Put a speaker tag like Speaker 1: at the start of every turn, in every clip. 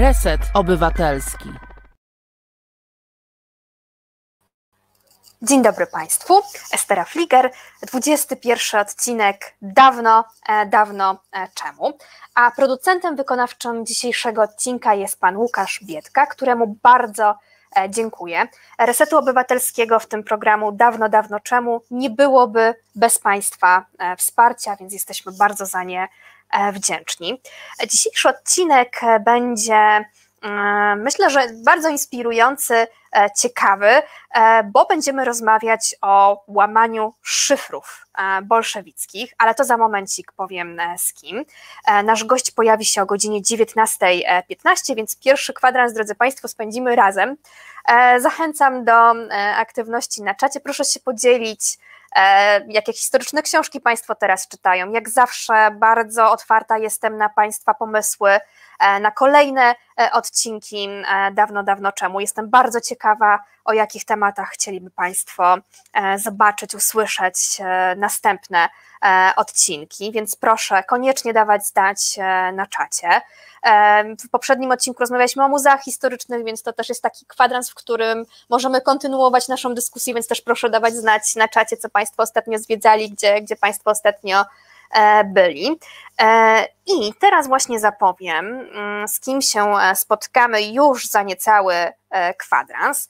Speaker 1: Reset Obywatelski.
Speaker 2: Dzień dobry Państwu. Estera Fliger, 21 odcinek Dawno, e, dawno e, czemu. A producentem wykonawczym dzisiejszego odcinka jest pan Łukasz Biedka, któremu bardzo e, dziękuję. Resetu Obywatelskiego w tym programu Dawno, dawno czemu nie byłoby bez Państwa wsparcia, więc jesteśmy bardzo za nie wdzięczni. Dzisiejszy odcinek będzie myślę, że bardzo inspirujący, e, ciekawy, e, bo będziemy rozmawiać o łamaniu szyfrów e, bolszewickich, ale to za momencik powiem z kim. Nasz gość pojawi się o godzinie 19.15, więc pierwszy kwadrans, drodzy Państwo, spędzimy razem. Zachęcam do aktywności na czacie. Proszę się podzielić jakie historyczne książki Państwo teraz czytają. Jak zawsze bardzo otwarta jestem na Państwa pomysły, E, na kolejne e, odcinki e, dawno, dawno czemu. Jestem bardzo ciekawa, o jakich tematach chcieliby Państwo zobaczyć, usłyszeć następne odcinki, więc proszę koniecznie dawać znać na czacie. W poprzednim odcinku rozmawialiśmy o muzeach historycznych, więc to też jest taki kwadrans, w którym możemy kontynuować naszą dyskusję, więc też proszę dawać znać na czacie, co Państwo ostatnio zwiedzali, gdzie, gdzie Państwo ostatnio E, byli. E, I teraz właśnie zapowiem, mm, z kim się e, spotkamy już za niecały kwadrans.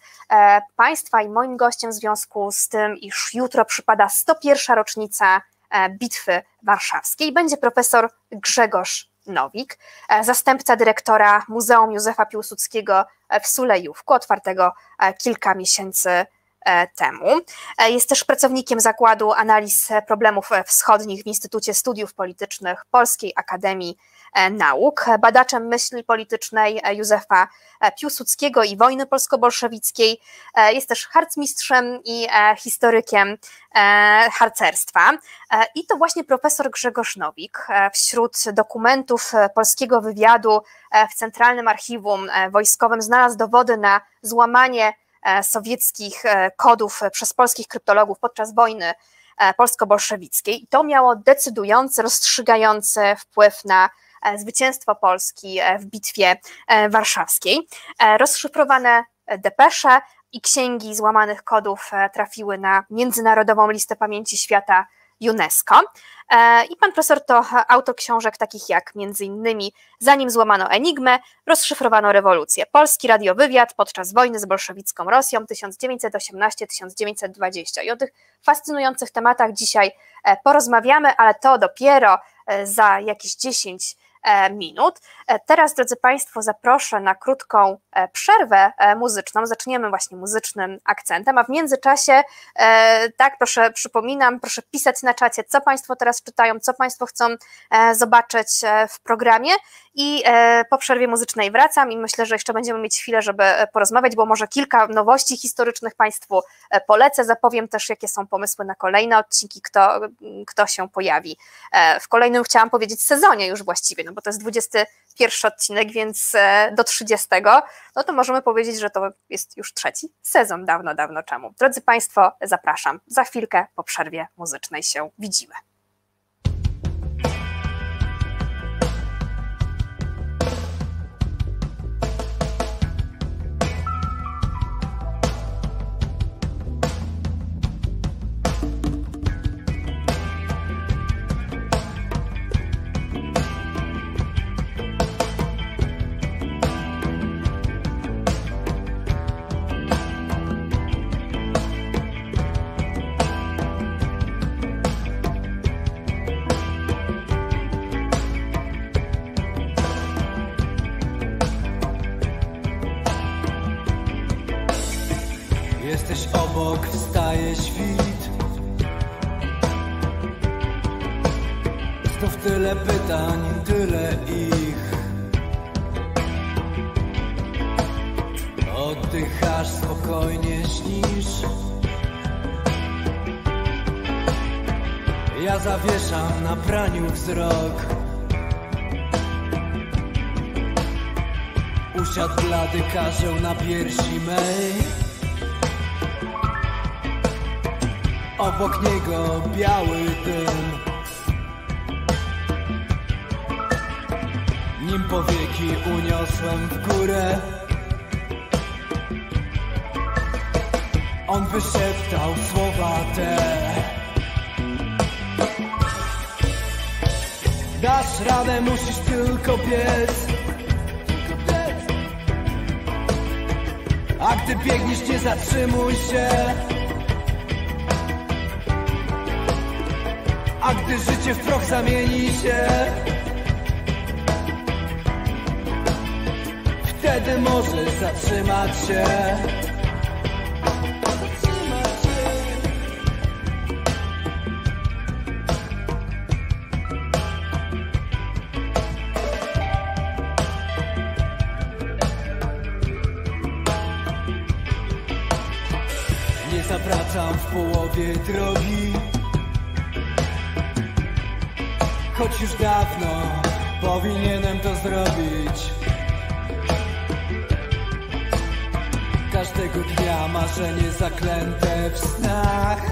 Speaker 2: Państwa i moim gościem w związku z tym, iż jutro przypada 101. rocznica Bitwy Warszawskiej, będzie profesor Grzegorz Nowik, zastępca dyrektora Muzeum Józefa Piłsudskiego w Sulejówku, otwartego kilka miesięcy E, temu. E, jest też pracownikiem Zakładu Analiz Problemów Wschodnich w Instytucie Studiów Politycznych Polskiej Akademii e, Nauk, badaczem myśli politycznej Józefa Piłsudskiego i wojny polsko-bolszewickiej. Jest też harcmistrzem i historykiem harcerstwa. I to właśnie profesor Grzegorz Nowik wśród dokumentów polskiego wywiadu w Centralnym Archiwum Wojskowym znalazł dowody na złamanie E, sowieckich e, kodów przez polskich kryptologów podczas wojny e, polsko-bolszewickiej. I to miało decydujący, rozstrzygający wpływ na zwycięstwo Polski w bitwie warszawskiej. Rozszyfrowane depesze i księgi złamanych kodów trafiły na Międzynarodową Listę Pamięci Świata UNESCO. E, I pan profesor to autor książek takich jak między innymi Zanim złamano Enigmę, rozszyfrowano rewolucję. Polski radiowywiad podczas wojny z bolszewicką Rosją 1918-1920. I o tych fascynujących tematach dzisiaj e, porozmawiamy, ale to dopiero e, za jakieś 10 E, minut. E, teraz, drodzy Państwo, zaproszę na krótką e, przerwę muzyczną. Zaczniemy właśnie muzycznym akcentem, a w międzyczasie, tak, proszę, przypominam, proszę pisać na czacie, co Państwo teraz czytają, co Państwo chcą zobaczyć w programie i po przerwie muzycznej wracam i myślę, że jeszcze będziemy mieć chwilę, żeby porozmawiać, bo może kilka nowości historycznych Państwu polecę, zapowiem też, jakie są pomysły na kolejne odcinki, kto, kto się pojawi. W kolejnym chciałam powiedzieć sezonie już właściwie, no bo to jest 21 odcinek, więc e, do 30, no to możemy powiedzieć, że to jest już trzeci sezon dawno, dawno czemu. Drodzy Państwo, zapraszam. Za chwilkę po przerwie muzycznej się widzimy.
Speaker 3: Każą na piersi mej. Obok niego biały dym. Nim powieki uniosłem w górę. On wyszeptał słowa te. Dasz radę, musisz tylko biec A gdy biegniesz, nie zatrzymuj się. A gdy życie w proch zamieni się. Wtedy możesz zatrzymać się połowie drogi. Choć już dawno powinienem to zrobić. Każdego dnia marzenie zaklęte w snach.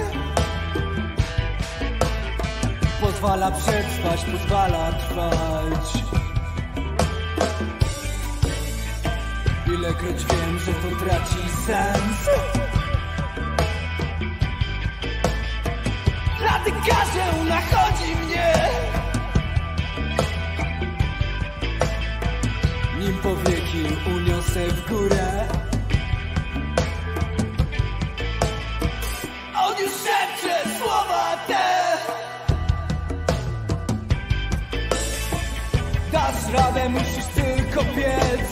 Speaker 3: Pozwala przetrwać, pozwala trwać. Ilekroć wiem, że to traci sens nachodzi mnie. Nim powieki uniosę w górę. On już szepcze słowa te. Dasz radę, musisz tylko biec.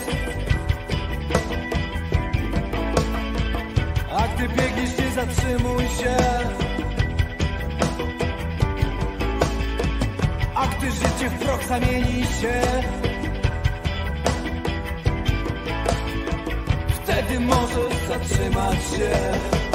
Speaker 3: A gdy biegniesz, nie zatrzymuj się gdy życie w proch zamieni się. Wtedy możesz zatrzymać się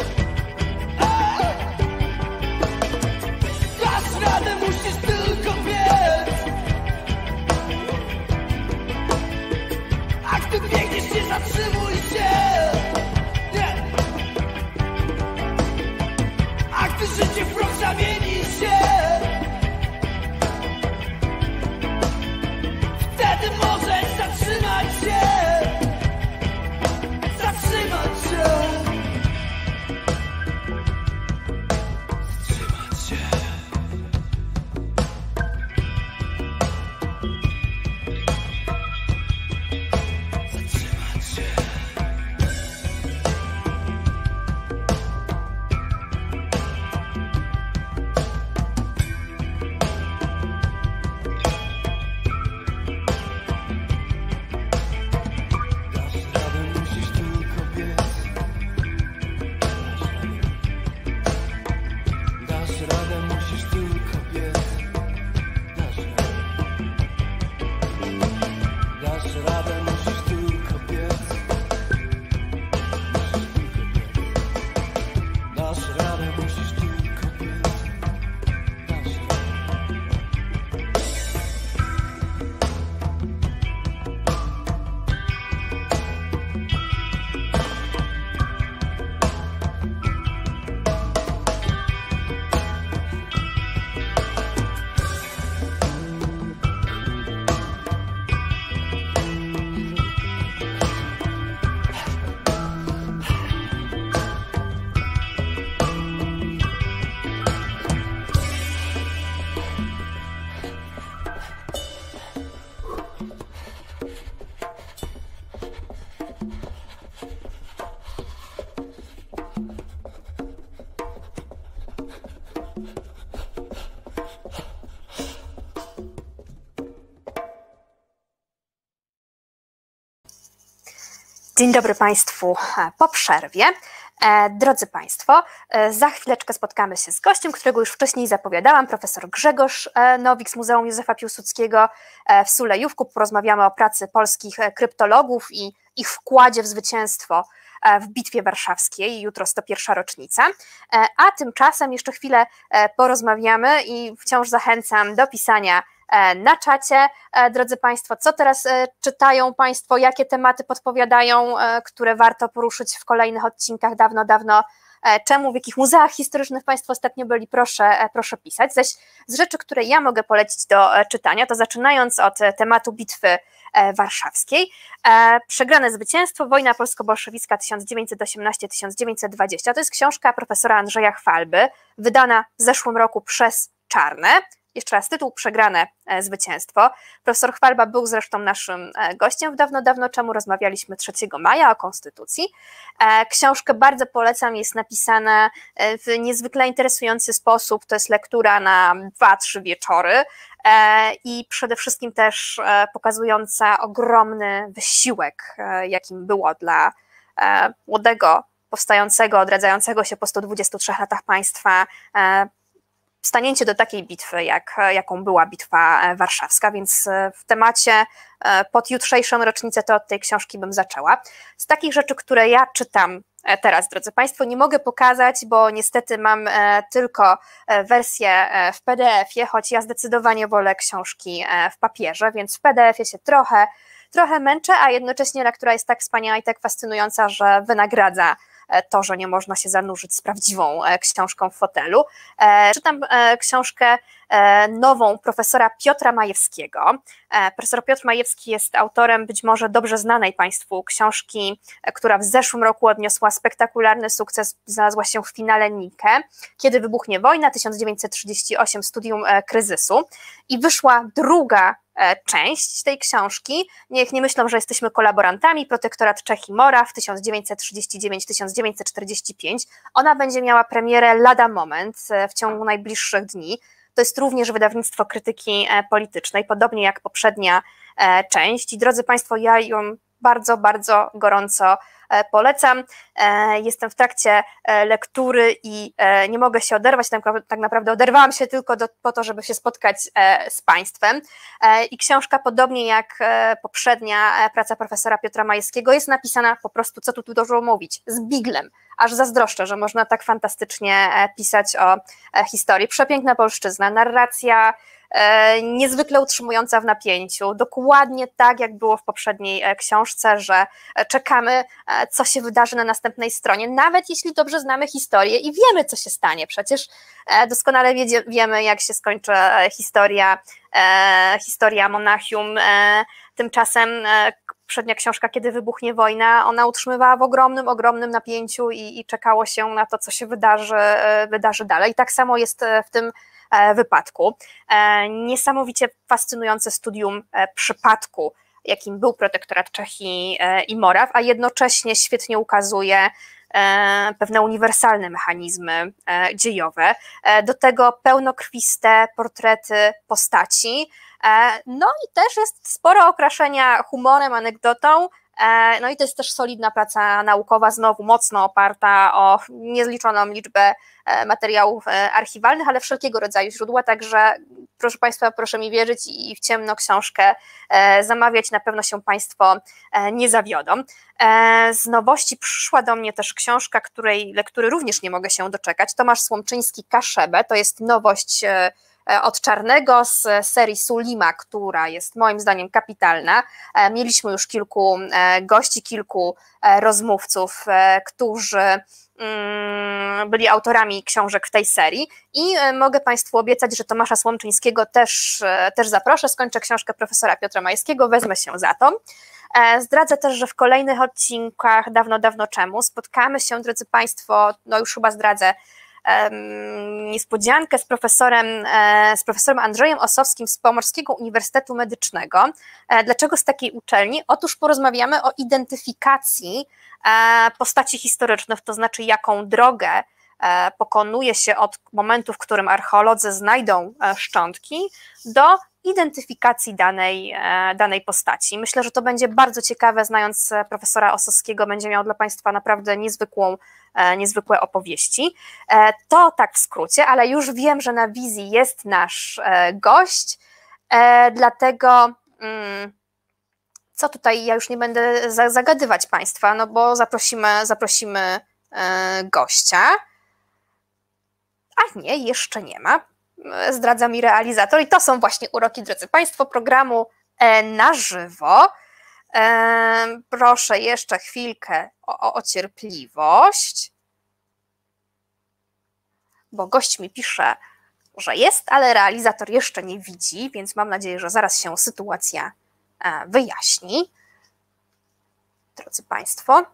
Speaker 2: Dzień dobry Państwu e, po przerwie. E, Drodzy Państwo, e, za chwileczkę spotkamy się z gościem, którego już wcześniej zapowiadałam, profesor Grzegorz Nowik z Muzeum Józefa Piłsudskiego w Sulejówku. Porozmawiamy o pracy polskich kryptologów i ich wkładzie w zwycięstwo w Bitwie Warszawskiej. Jutro 101 rocznica. A tymczasem jeszcze chwilę porozmawiamy i wciąż zachęcam do pisania na czacie. E, Drodzy Państwo, co teraz e, czytają Państwo, jakie tematy podpowiadają, e, które warto poruszyć w kolejnych odcinkach dawno, dawno e, czemu, w jakich muzeach historycznych Państwo ostatnio byli, proszę, e, proszę pisać. Zaś z rzeczy, które ja mogę polecić do e, czytania, to zaczynając od e, tematu bitwy warszawskiej. Przegrane zwycięstwo, wojna polsko-bolszewicka 1918-1920 to jest książka profesora Andrzeja Chwalby, wydana w zeszłym roku przez Czarne jeszcze raz tytuł Przegrane e, zwycięstwo. Profesor Chwalba był zresztą naszym e, gościem w dawno, dawno czemu rozmawialiśmy 3 maja o Konstytucji. E, książkę bardzo polecam, jest napisana w niezwykle interesujący sposób, to jest lektura na 2-3 wieczory i przede wszystkim też pokazująca ogromny wysiłek, jakim było dla młodego powstającego, odradzającego się po 123 latach państwa stanięcie do takiej bitwy, jak, jaką była bitwa e, warszawska, więc e, w temacie e, pod jutrzejszą rocznicę to od tej książki bym zaczęła. Z takich rzeczy, które ja czytam teraz, drodzy Państwo, nie mogę pokazać, bo niestety mam tylko wersję w PDF-ie, choć ja zdecydowanie wolę książki w papierze, więc w PDF-ie się trochę, trochę męczę, a jednocześnie lektura jest tak wspaniała i tak fascynująca, że wynagradza to, że nie można się zanurzyć z prawdziwą e, książką w fotelu. E, czytam książkę nową profesora Piotra Majewskiego. Profesor Piotr Majewski jest autorem być może dobrze znanej Państwu książki, która w zeszłym roku odniosła spektakularny sukces, znalazła się w finale Nike, Kiedy wybuchnie wojna, 1938, studium kryzysu i wyszła druga E, część tej książki. Niech nie myślą, że jesteśmy kolaborantami. Protektorat Czech i Moraw 1939-1945. Ona będzie miała premierę lada moment e, w ciągu najbliższych dni. To jest również wydawnictwo krytyki e, politycznej, podobnie jak poprzednia część. I drodzy Państwo, ja ją bardzo, bardzo gorąco E, polecam. E, jestem w trakcie e, lektury i nie mogę się oderwać, tak, tak naprawdę oderwałam się tylko do, po to, żeby się spotkać z Państwem. I książka, podobnie jak poprzednia praca profesora Piotra Majewskiego, jest napisana po prostu, co tu, tu dużo mówić, z biglem. Aż zazdroszczę, że można tak fantastycznie pisać o historii. Przepiękna polszczyzna, narracja niezwykle utrzymująca w napięciu, dokładnie tak jak było w poprzedniej e, książce, że e, czekamy, co się wydarzy na następnej stronie, nawet jeśli dobrze znamy historię i wiemy, co się stanie. Przecież doskonale wiemy, jak się skończy historia, historia Monachium. Tymczasem poprzednia książka, kiedy wybuchnie wojna, ona utrzymywała w ogromnym, ogromnym napięciu i, i czekało się na to, co się wydarzy, wydarzy dalej. I tak samo jest w tym E, wypadku. E, niesamowicie fascynujące studium e, przypadku, jakim był protektorat Czechy i Moraw, a jednocześnie świetnie ukazuje pewne uniwersalne mechanizmy dziejowe. Do tego pełnokrwiste portrety postaci. No i też jest sporo okraszenia humorem, anegdotą, E, no i to jest też solidna praca naukowa, znowu mocno oparta o niezliczoną liczbę e, materiałów e, archiwalnych, ale wszelkiego rodzaju źródła, także proszę Państwa, proszę mi wierzyć i w ciemno książkę zamawiać, na pewno się Państwo nie zawiodą. Z nowości przyszła do mnie też książka, której lektury również nie mogę się doczekać, Tomasz Słomczyński Kaszebę, to jest nowość E, od Czarnego z serii Sulima, która jest moim zdaniem kapitalna. E, mieliśmy już kilku e, gości, kilku rozmówców, którzy mm, byli autorami książek w tej serii i mogę Państwu obiecać, że Tomasza Słomczyńskiego też, też zaproszę, skończę książkę profesora Piotra Majskiego, wezmę się za to. Zdradzę też, że w kolejnych odcinkach dawno, dawno czemu spotkamy się, drodzy Państwo, no już chyba zdradzę, niespodziankę z profesorem, e, z profesorem Andrzejem Osowskim z Pomorskiego Uniwersytetu Medycznego. E, dlaczego z takiej uczelni? Otóż porozmawiamy o identyfikacji e, postaci historycznych, to znaczy jaką drogę pokonuje się od momentu, w którym archeolodzy znajdą szczątki, do identyfikacji danej, danej postaci. Myślę, że to będzie bardzo ciekawe, znając profesora Osowskiego, będzie miał dla Państwa naprawdę niezwykłą E, niezwykłe opowieści. E, to tak w skrócie, ale już wiem, że na wizji jest nasz e, gość, dlatego mm, co tutaj, ja już nie będę zagadywać Państwa, no bo zaprosimy, zaprosimy gościa. A nie, jeszcze nie ma. Zdradza mi realizator i to są właśnie uroki, drodzy Państwo, programu na żywo. Proszę jeszcze chwilkę o, o cierpliwość, bo gość mi pisze, że jest, ale realizator jeszcze nie widzi, więc mam nadzieję, że zaraz się sytuacja wyjaśni. Drodzy Państwo,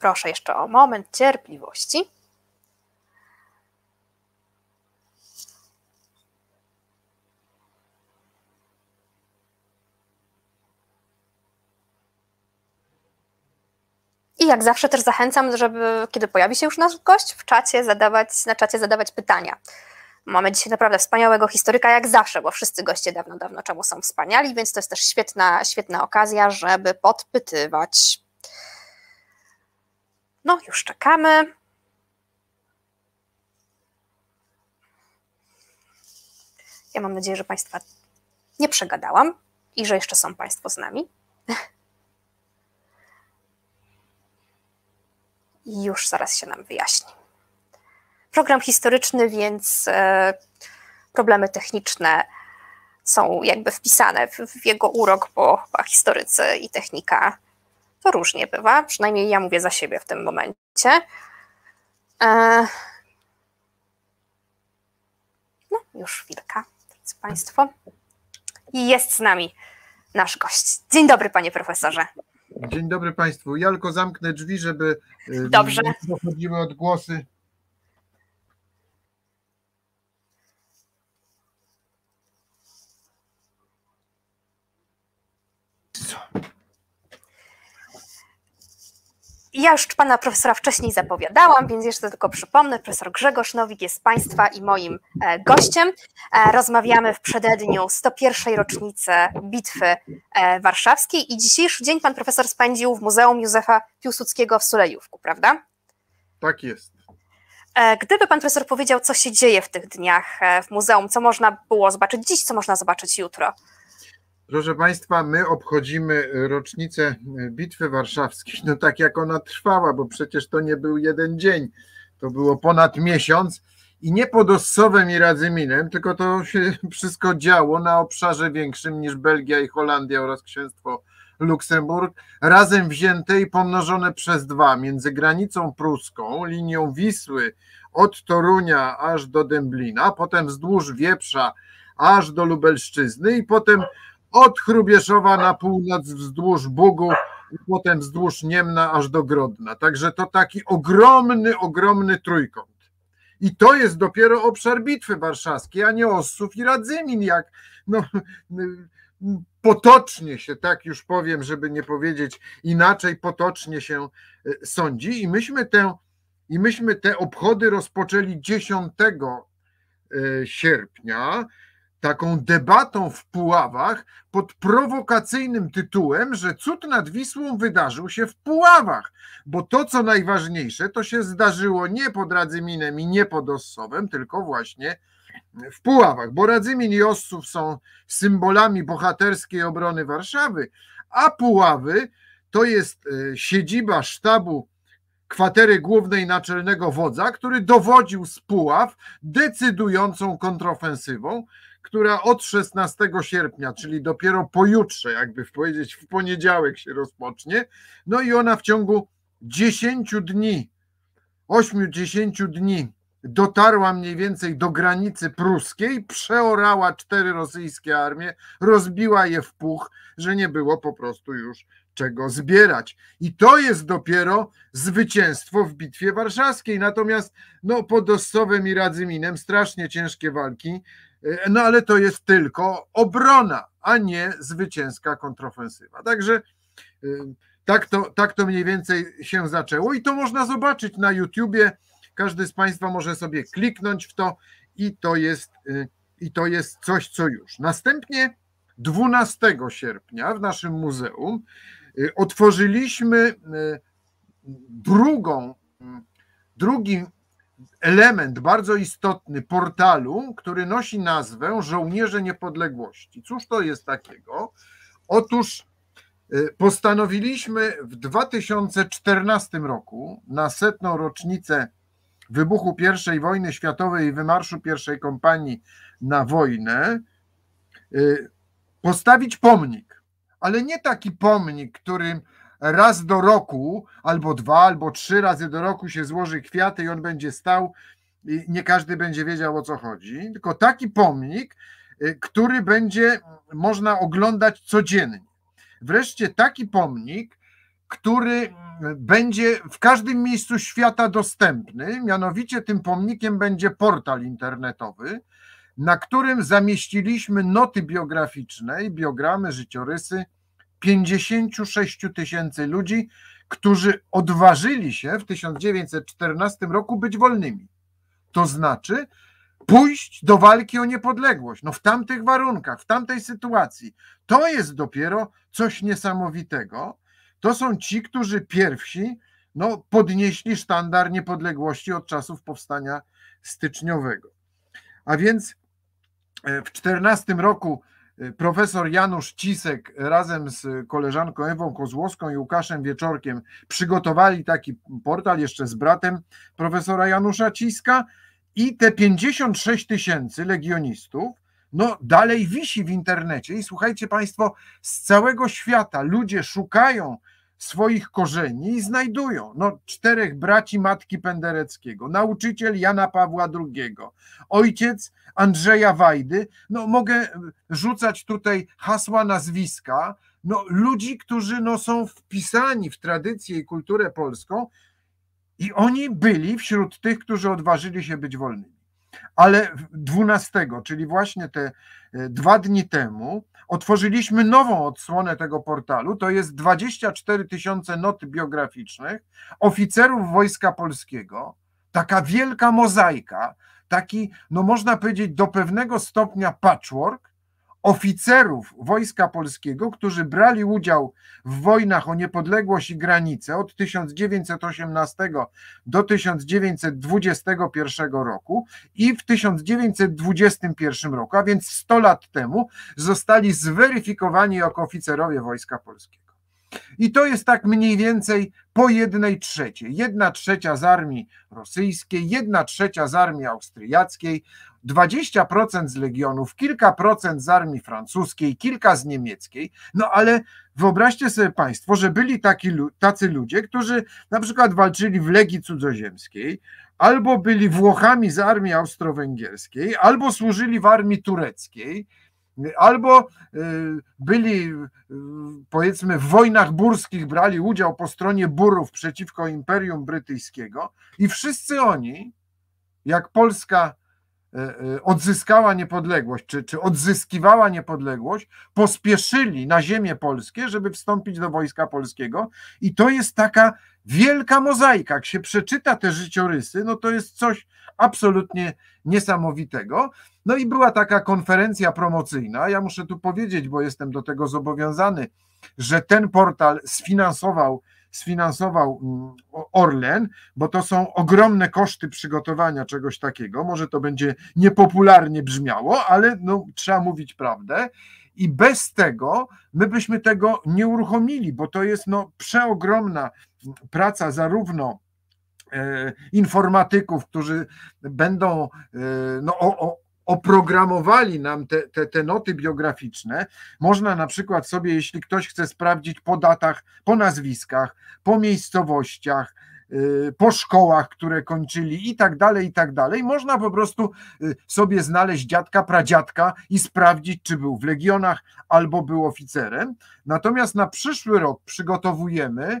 Speaker 2: proszę jeszcze o moment cierpliwości. I jak zawsze też zachęcam, żeby kiedy pojawi się już nasz gość w czacie, zadawać, na czacie zadawać pytania. Mamy dzisiaj naprawdę wspaniałego historyka, jak zawsze, bo wszyscy goście dawno, dawno czemu są wspaniali, więc to jest też świetna, świetna okazja, żeby podpytywać. No, już czekamy. Ja mam nadzieję, że Państwa nie przegadałam i że jeszcze są Państwo z nami. już zaraz się nam wyjaśni. Program historyczny, więc e, problemy techniczne są jakby wpisane w jego urok, bo historycy i technika to różnie bywa, przynajmniej ja mówię za siebie w tym momencie. E, no, już chwilka, drodzy Państwo. I jest z nami nasz gość. Dzień dobry, panie profesorze.
Speaker 4: Dzień dobry Państwu. Ja tylko zamknę drzwi, żeby
Speaker 2: Dobrze.
Speaker 4: nie dochodziły odgłosy.
Speaker 2: Ja już pana profesora wcześniej zapowiadałam, więc jeszcze tylko przypomnę, profesor Grzegorz Nowik jest państwa i moim e, gościem. E, rozmawiamy w przededniu 101. rocznicy Bitwy e, Warszawskiej i dzisiejszy dzień pan profesor spędził w Muzeum Józefa Piłsudskiego w Sulejówku, prawda?
Speaker 4: Tak jest.
Speaker 2: Gdyby pan profesor powiedział, co się dzieje w tych dniach w muzeum, co można było zobaczyć dziś, co można zobaczyć jutro?
Speaker 4: Proszę Państwa, my obchodzimy rocznicę Bitwy Warszawskiej, no tak jak ona trwała, bo przecież to nie był jeden dzień, to było ponad miesiąc i nie pod Ossowem i Radzyminem, tylko to się wszystko działo na obszarze większym niż Belgia i Holandia oraz Księstwo Luksemburg, razem wzięte i pomnożone przez dwa między granicą pruską, linią Wisły od Torunia aż do Dęblina, potem wzdłuż Wieprza aż do Lubelszczyzny i potem od Chrubieszowa na północ wzdłuż Bugu potem wzdłuż Niemna aż do Grodna. Także to taki ogromny, ogromny trójkąt. I to jest dopiero obszar bitwy warszawskiej, a nie Ossów i Radzymin, jak no, potocznie się, tak już powiem, żeby nie powiedzieć inaczej, potocznie się e, sądzi. I myśmy i myśmy te obchody rozpoczęli 10 e, sierpnia taką debatą w Puławach pod prowokacyjnym tytułem, że cud nad Wisłą wydarzył się w Puławach, bo to, co najważniejsze, to się zdarzyło nie pod Radzyminem i nie pod Ossowem, tylko właśnie w Puławach, bo Radzymin i Ossów są symbolami bohaterskiej obrony Warszawy, a Puławy to jest e, siedziba sztabu kwatery głównej naczelnego wodza, który dowodził z Puław decydującą kontrofensywą, która od 16 sierpnia, czyli dopiero pojutrze, jakby powiedzieć, w poniedziałek się rozpocznie. No i ona w ciągu 10 dni, 8-10 dni dotarła mniej więcej do granicy pruskiej, przeorała cztery rosyjskie armie, rozbiła je w puch, że nie było po prostu już czego zbierać. I to jest dopiero zwycięstwo w Bitwie Warszawskiej. Natomiast no, pod Ossowem i Radzyminem strasznie ciężkie walki, no ale to jest tylko obrona, a nie zwycięska kontrofensywa. Także e, tak to, tak to mniej więcej się zaczęło i to można zobaczyć na YouTubie. Każdy z Państwa może sobie kliknąć w to i to jest, e, i to jest coś, co już. Następnie 12 sierpnia w naszym muzeum otworzyliśmy drugą, drugi element bardzo istotny portalu, który nosi nazwę Żołnierze Niepodległości. Cóż to jest takiego? Otóż postanowiliśmy w 2014 roku na setną rocznicę wybuchu I wojny światowej i wymarszu pierwszej kompanii na wojnę postawić pomnik ale nie taki pomnik, którym raz do roku, albo dwa, albo trzy razy do roku się złoży kwiaty i on będzie stał i nie każdy będzie wiedział o co chodzi, tylko taki pomnik, y, który będzie można oglądać codziennie. Wreszcie taki pomnik, który będzie w każdym miejscu świata dostępny, mianowicie tym pomnikiem będzie portal internetowy, na którym zamieściliśmy noty biograficzne i biogramy, życiorysy 56 tysięcy ludzi, którzy odważyli się w 1914 roku być wolnymi. To znaczy pójść do walki o niepodległość. No w tamtych warunkach, w tamtej sytuacji. To jest dopiero coś niesamowitego. To są ci, którzy pierwsi no, podnieśli sztandar niepodległości od czasów powstania styczniowego. A więc e, w 14 roku profesor Janusz Cisek razem z koleżanką Ewą Kozłowską i Łukaszem Wieczorkiem przygotowali taki portal jeszcze z bratem profesora Janusza Ciska i te 56 tysięcy legionistów no dalej wisi w internecie. I słuchajcie Państwo, z całego świata ludzie szukają swoich korzeni i znajdują. No, czterech braci matki Pendereckiego, nauczyciel Jana Pawła II, ojciec Andrzeja Wajdy, no mogę rzucać tutaj hasła, nazwiska, no, ludzi, którzy no, są wpisani w tradycję i kulturę polską i oni byli wśród tych, którzy odważyli się być wolnymi. Ale 12, czyli właśnie te e, dwa dni temu, otworzyliśmy nową odsłonę tego portalu. To jest 24 tysiące not biograficznych oficerów Wojska Polskiego. Taka wielka mozaika, taki, no można powiedzieć, do pewnego stopnia patchwork, oficerów Wojska Polskiego, którzy brali udział w wojnach o niepodległość i granice od 1918 do 1921 roku i w 1921 roku, a więc 100 lat temu, zostali zweryfikowani jako oficerowie Wojska Polskiego. I to jest tak mniej więcej po jednej trzeciej. Jedna trzecia z armii rosyjskiej, jedna trzecia z armii austriackiej, 20% z legionów, kilka procent z armii francuskiej, kilka z niemieckiej. No ale wyobraźcie sobie Państwo, że byli taki, tacy ludzie, którzy na przykład walczyli w Legii Cudzoziemskiej, albo byli Włochami z armii austro-węgierskiej, albo służyli w armii tureckiej, albo y, byli y, powiedzmy w wojnach burskich, brali udział po stronie Burów przeciwko Imperium Brytyjskiego i wszyscy oni, jak Polska odzyskała niepodległość, czy, czy odzyskiwała niepodległość, pospieszyli na ziemię polskie, żeby wstąpić do Wojska Polskiego i to jest taka wielka mozaika. Jak się przeczyta te życiorysy, no to jest coś absolutnie niesamowitego. No i była taka konferencja promocyjna. Ja muszę tu powiedzieć, bo jestem do tego zobowiązany, że ten portal sfinansował sfinansował mm, Orlen, bo to są ogromne koszty przygotowania czegoś takiego. Może to będzie niepopularnie brzmiało, ale no, trzeba mówić prawdę. I bez tego my byśmy tego nie uruchomili, bo to jest no, przeogromna praca zarówno e, informatyków, którzy będą e, no, o, oprogramowali nam te, te, te noty biograficzne. Można na przykład sobie, jeśli ktoś chce sprawdzić po datach, po nazwiskach, po miejscowościach, y, po szkołach, które kończyli i tak dalej, i tak dalej. Można po prostu y, sobie znaleźć dziadka, pradziadka i sprawdzić, czy był w legionach albo był oficerem. Natomiast na przyszły rok przygotowujemy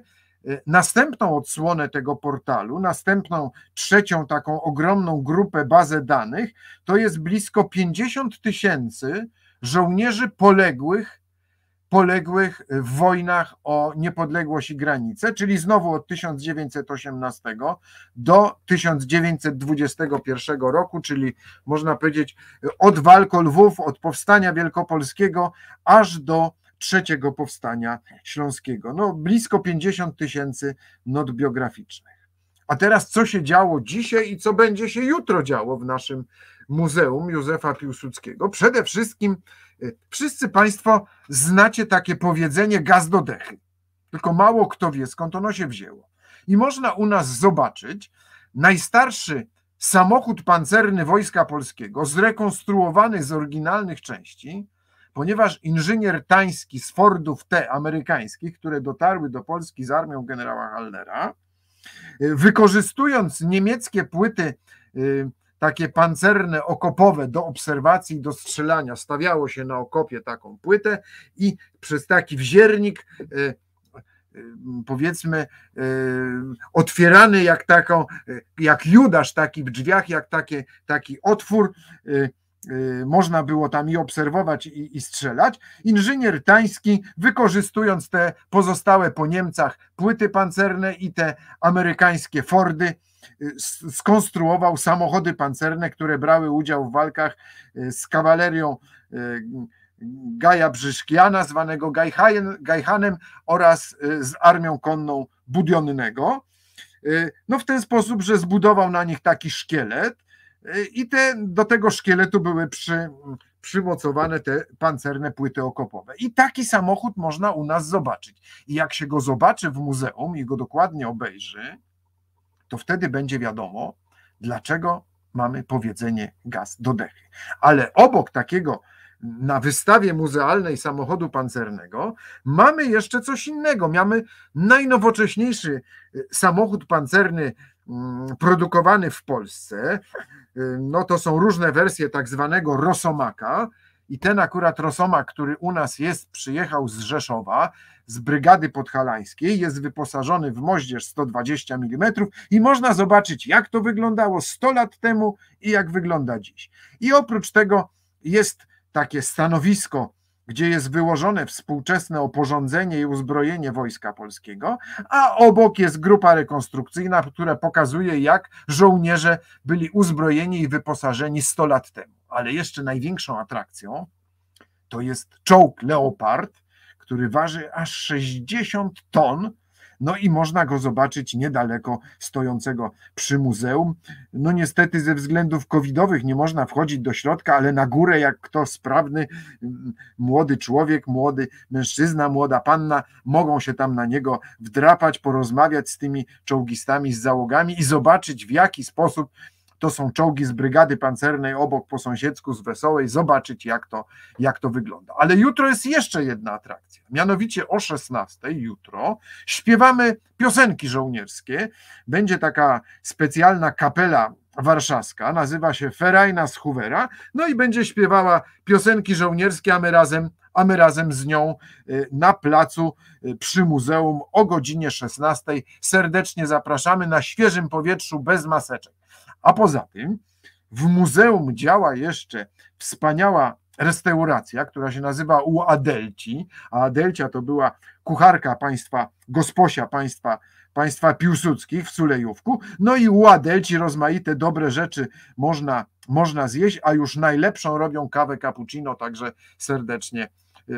Speaker 4: następną odsłonę tego portalu, następną trzecią taką ogromną grupę, bazę danych, to jest blisko 50 tysięcy żołnierzy poległych, poległych w wojnach o niepodległość i granice, czyli znowu od 1918 do 1921 roku, czyli można powiedzieć od walk o Lwów, od powstania wielkopolskiego aż do trzeciego powstania śląskiego. No, blisko 50 tysięcy not biograficznych. A teraz co się działo dzisiaj i co będzie się jutro działo w naszym Muzeum Józefa Piłsudskiego? Przede wszystkim y, wszyscy Państwo znacie takie powiedzenie gaz do dechy. Tylko mało kto wie, skąd ono się wzięło. I można u nas zobaczyć najstarszy samochód pancerny Wojska Polskiego, zrekonstruowany z oryginalnych części, ponieważ inżynier tański z Fordów T amerykańskich, które dotarły do Polski z armią generała Hallera, Wykorzystując niemieckie płyty takie pancerne, okopowe do obserwacji i do strzelania, stawiało się na okopie taką płytę i przez taki wziernik powiedzmy otwierany jak taką, jak Judasz taki w drzwiach, jak takie, taki otwór Y, można było tam i obserwować i, i, strzelać. Inżynier Tański, wykorzystując te pozostałe po Niemcach płyty pancerne i te amerykańskie Fordy, y, skonstruował samochody pancerne, które brały udział w walkach y, z kawalerią Gaja Brzyszkiana, zwanego Gajhanem, oraz z armią konną Budionnego. No w ten sposób, że zbudował na nich taki szkielet, i te, do tego szkieletu były przy, przymocowane te pancerne płyty okopowe. I taki samochód można u nas zobaczyć. I jak się go zobaczy w muzeum i go dokładnie obejrzy, to wtedy będzie wiadomo, dlaczego mamy powiedzenie gaz do dechy. Ale obok takiego na wystawie muzealnej samochodu pancernego mamy jeszcze coś innego. Mamy najnowocześniejszy samochód pancerny produkowany w Polsce, Y, no to są różne wersje tak zwanego Rosomaka i ten akurat Rosomak, który u nas jest, przyjechał z Rzeszowa, z Brygady Podhalańskiej, jest wyposażony w moździerz 120 mm i można zobaczyć, jak to wyglądało 100 lat temu i jak wygląda dziś. I oprócz tego jest takie stanowisko gdzie jest wyłożone współczesne oporządzenie i uzbrojenie Wojska Polskiego, a obok jest grupa rekonstrukcyjna, która pokazuje, jak żołnierze byli uzbrojeni i wyposażeni 100 lat temu. Ale jeszcze największą atrakcją to jest czołg Leopard, który waży aż 60 ton no i można go zobaczyć niedaleko stojącego przy muzeum. No niestety ze względów covidowych nie można wchodzić do środka, ale na górę jak kto sprawny, mm, młody człowiek, młody mężczyzna, młoda panna mogą się tam na niego wdrapać, porozmawiać z tymi czołgistami, z załogami i zobaczyć w jaki sposób to są czołgi z brygady pancernej obok po sąsiedzku z Wesołej, zobaczyć jak to, jak to wygląda. Ale jutro jest jeszcze jedna atrakcja, mianowicie o 16 jutro śpiewamy piosenki żołnierskie, będzie taka specjalna kapela warszawska, nazywa się Ferajna z Hoovera, no i będzie śpiewała piosenki żołnierskie, a my razem a my razem z nią y, na placu y, przy muzeum o godzinie 16. Serdecznie zapraszamy na świeżym powietrzu bez maseczek. A poza tym w muzeum działa jeszcze wspaniała restauracja, która się nazywa U Adelci, a Adelcia to była kucharka państwa, gosposia państwa, państwa Piłsudskich w Sulejówku, no i u Adelci rozmaite dobre rzeczy można, można zjeść, a już najlepszą robią kawę cappuccino, także serdecznie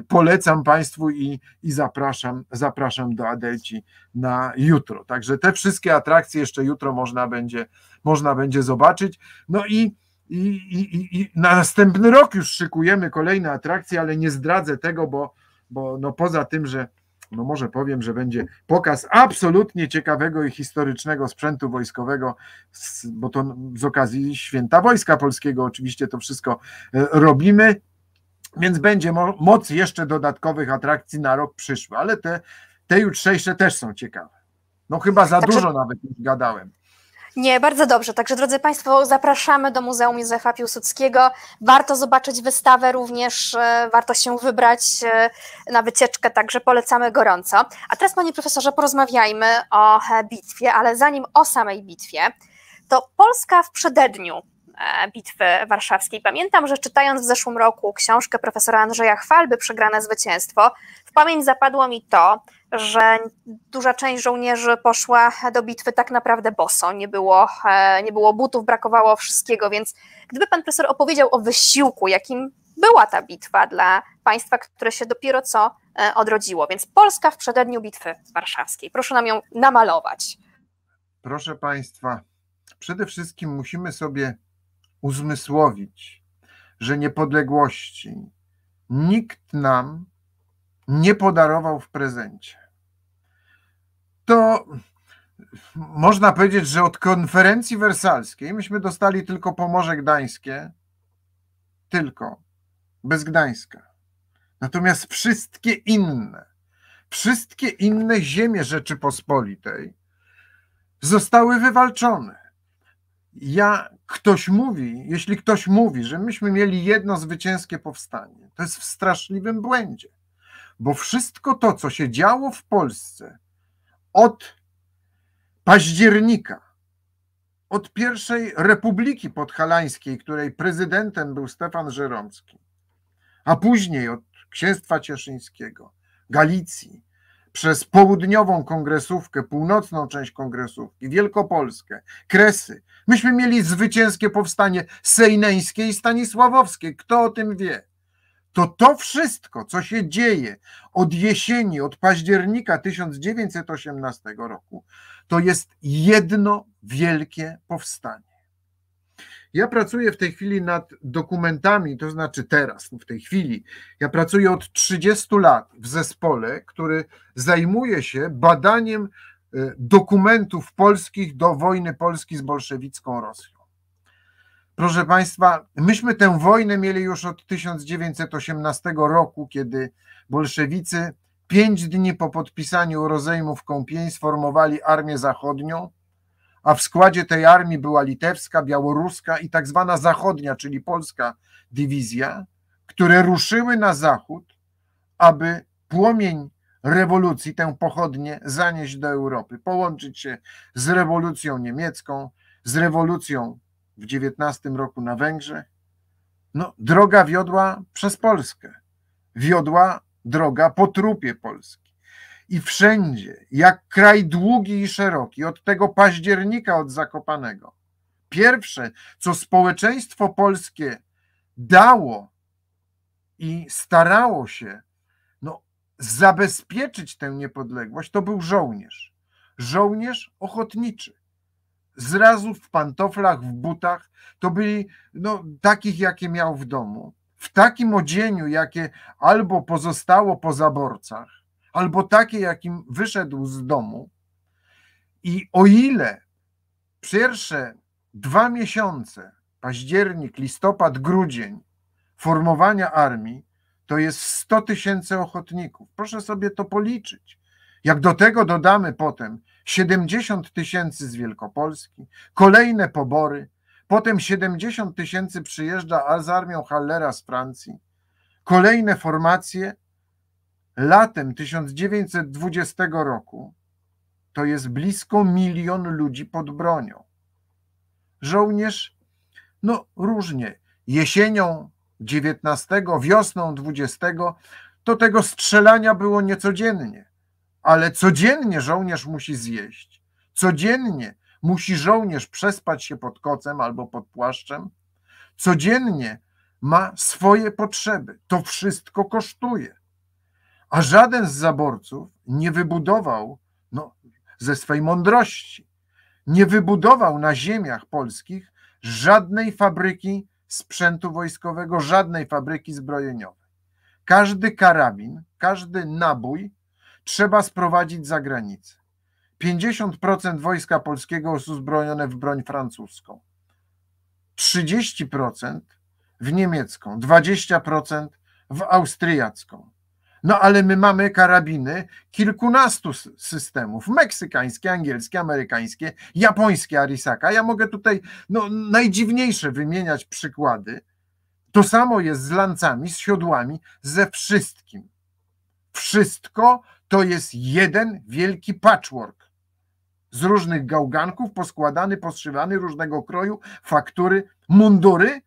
Speaker 4: polecam Państwu i, i zapraszam, zapraszam do Adelci na jutro. Także te wszystkie atrakcje jeszcze jutro można będzie, można będzie zobaczyć. No i, i, i, i na następny rok już szykujemy kolejne atrakcje, ale nie zdradzę tego, bo, bo no poza tym, że no może powiem, że będzie pokaz absolutnie ciekawego i historycznego sprzętu wojskowego, bo to z okazji Święta Wojska Polskiego oczywiście to wszystko e, robimy więc będzie moc jeszcze dodatkowych atrakcji na rok przyszły, ale te, te jutrzejsze też są ciekawe. No chyba za Także... dużo nawet już gadałem.
Speaker 2: Nie, bardzo dobrze. Także drodzy Państwo, zapraszamy do Muzeum Józefa Piłsudskiego. Warto zobaczyć wystawę również, e, warto się wybrać e, na wycieczkę, także polecamy gorąco. A teraz, Panie Profesorze, porozmawiajmy o bitwie, ale zanim o samej bitwie, to Polska w przededniu bitwy warszawskiej. Pamiętam, że czytając w zeszłym roku książkę profesora Andrzeja Chwalby Przegrane zwycięstwo, w pamięć zapadło mi to, że duża część żołnierzy poszła do bitwy tak naprawdę boso, nie było, e, nie było butów, brakowało wszystkiego, więc gdyby pan profesor opowiedział o wysiłku, jakim była ta bitwa dla państwa, które się dopiero co e, odrodziło, więc Polska w przededniu bitwy warszawskiej. Proszę nam ją namalować.
Speaker 4: Proszę państwa, przede wszystkim musimy sobie uzmysłowić, że niepodległości nikt nam nie podarował w prezencie. To można powiedzieć, że od konferencji wersalskiej myśmy dostali tylko Pomorze Gdańskie, tylko, bez Gdańska. Natomiast wszystkie inne, wszystkie inne ziemie Rzeczypospolitej zostały wywalczone. Ja, ktoś mówi, jeśli ktoś mówi, że myśmy mieli jedno zwycięskie powstanie, to jest w straszliwym błędzie, bo wszystko to, co się działo w Polsce od października, od pierwszej Republiki Podhalańskiej, której prezydentem był Stefan Żeromski, a później od Księstwa Cieszyńskiego, Galicji, przez południową kongresówkę, północną część kongresówki, Wielkopolskę, Kresy. Myśmy mieli zwycięskie powstanie sejneńskie i stanisławowskie. Kto o tym wie? To to wszystko, co się dzieje od jesieni, od października 1918 roku, to jest jedno wielkie powstanie. Ja pracuję w tej chwili nad dokumentami, to znaczy teraz, w tej chwili. Ja pracuję od 30 lat w zespole, który zajmuje się badaniem e, dokumentów polskich do wojny Polski z bolszewicką Rosją. Proszę Państwa, myśmy tę wojnę mieli już od 1918 roku, kiedy bolszewicy pięć dni po podpisaniu rozejmu w Kąpień sformowali Armię Zachodnią a w składzie tej armii była litewska, białoruska i tak zwana zachodnia, czyli polska dywizja, które ruszyły na zachód, aby płomień rewolucji, tę pochodnię zanieść do Europy, połączyć się z rewolucją niemiecką, z rewolucją w XIX roku na Węgrzech. No, droga wiodła przez Polskę, wiodła droga po trupie Polski i wszędzie, jak kraj długi i szeroki, od tego października od Zakopanego. Pierwsze, co społeczeństwo polskie dało i starało się no, zabezpieczyć tę niepodległość, to był żołnierz. Żołnierz ochotniczy. Zrazu w pantoflach, w butach, to byli no, takich, jakie miał w domu, w takim odzieniu, jakie albo pozostało po zaborcach, albo takie, jakim wyszedł z domu. I o ile pierwsze dwa miesiące, październik, listopad, grudzień, formowania armii, to jest 100 tysięcy ochotników. Proszę sobie to policzyć. Jak do tego dodamy potem 70 tysięcy z Wielkopolski, kolejne pobory, potem 70 tysięcy przyjeżdża z armią Hallera z Francji, kolejne formacje, latem 1920 roku to jest blisko milion ludzi pod bronią. Żołnierz, no różnie, jesienią 19, wiosną 20, to tego strzelania było niecodziennie, ale codziennie żołnierz musi zjeść. Codziennie musi żołnierz przespać się pod kocem albo pod płaszczem. Codziennie ma swoje potrzeby. To wszystko kosztuje a żaden z zaborców nie wybudował no, ze swej mądrości, nie wybudował na ziemiach polskich żadnej fabryki sprzętu wojskowego, żadnej fabryki zbrojeniowej. Każdy karabin, każdy nabój trzeba sprowadzić za granicę. 50% wojska polskiego jest uzbrojone w broń francuską, 30% w niemiecką, 20% w austriacką. No ale my mamy karabiny kilkunastu systemów, meksykańskie, angielskie, amerykańskie, japońskie Arisaka. Ja mogę tutaj no, najdziwniejsze wymieniać przykłady. To samo jest z lancami, z siodłami, ze wszystkim. Wszystko to jest jeden wielki patchwork z różnych gałganków, poskładany, poszywany różnego kroju, faktury, mundury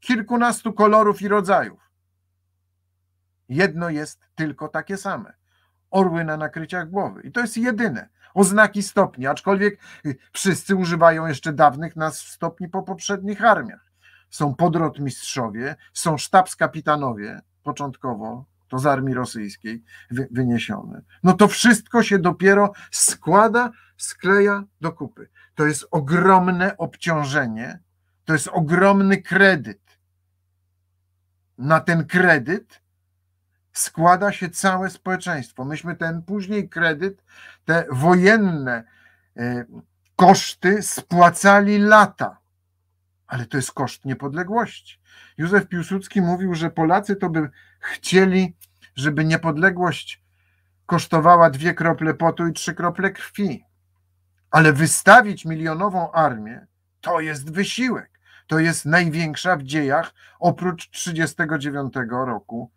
Speaker 4: kilkunastu kolorów i rodzajów. Jedno jest tylko takie same. Orły na nakryciach głowy. I to jest jedyne. Oznaki stopni, aczkolwiek y, wszyscy używają jeszcze dawnych nazw stopni po poprzednich armiach. Są podrotmistrzowie, są sztabskapitanowie, początkowo to z armii rosyjskiej wyniesione. No to wszystko się dopiero składa, skleja do kupy. To jest ogromne obciążenie, to jest ogromny kredyt. Na ten kredyt składa się całe społeczeństwo. Myśmy ten później kredyt, te wojenne e, koszty spłacali lata, ale to jest koszt niepodległości. Józef Piłsudski mówił, że Polacy to by chcieli, żeby niepodległość kosztowała dwie krople potu i trzy krople krwi. Ale wystawić milionową armię to jest wysiłek. To jest największa w dziejach oprócz 1939 roku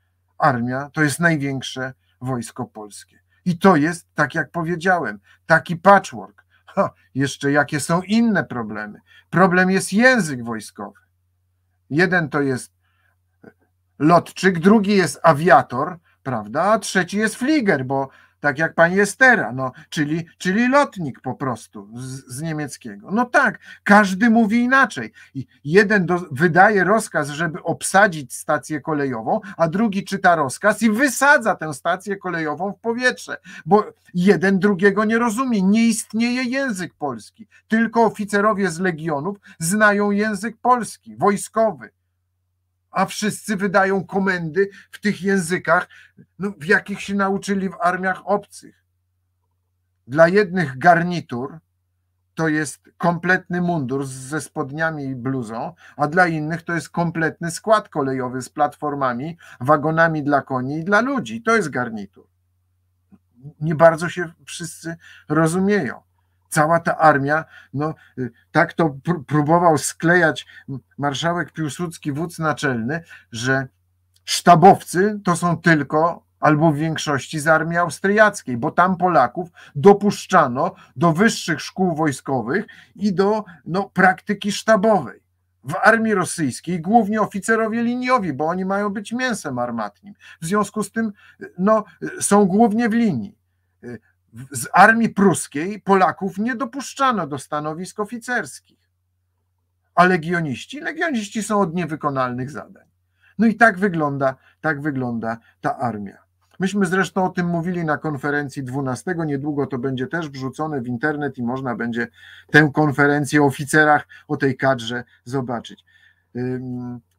Speaker 4: armia, to jest największe wojsko polskie. I to jest, tak jak powiedziałem, taki patchwork. Ha, jeszcze jakie są inne problemy. Problem jest język wojskowy. Jeden to jest lotczyk, drugi jest awiator, prawda, a trzeci jest fliger, bo tak jak pani Estera, no, czyli, czyli lotnik po prostu z, z niemieckiego. No tak, każdy mówi inaczej. I jeden do, wydaje rozkaz, żeby obsadzić stację kolejową, a drugi czyta rozkaz i wysadza tę stację kolejową w powietrze, bo jeden drugiego nie rozumie. Nie istnieje język polski, tylko oficerowie z legionów znają język polski, wojskowy a wszyscy wydają komendy w tych językach, no, w jakich się nauczyli w armiach obcych. Dla jednych garnitur to jest kompletny mundur ze spodniami i bluzą, a dla innych to jest kompletny skład kolejowy z platformami, wagonami dla koni i dla ludzi. To jest garnitur. Nie bardzo się wszyscy rozumieją cała ta armia, no y, tak to próbował sklejać marszałek Piłsudski, wódz naczelny, że sztabowcy to są tylko albo w większości z armii austriackiej, bo tam Polaków dopuszczano do wyższych szkół wojskowych i do no, praktyki sztabowej. W armii rosyjskiej głównie oficerowie liniowi, bo oni mają być mięsem armatnim. W związku z tym no, są głównie w linii z armii pruskiej Polaków nie dopuszczano do stanowisk oficerskich. A legioniści? Legioniści są od niewykonalnych zadań. No i tak wygląda, tak wygląda ta armia. Myśmy zresztą o tym mówili na konferencji 12. Niedługo to będzie też wrzucone w internet i można będzie tę konferencję o oficerach, o tej kadrze zobaczyć.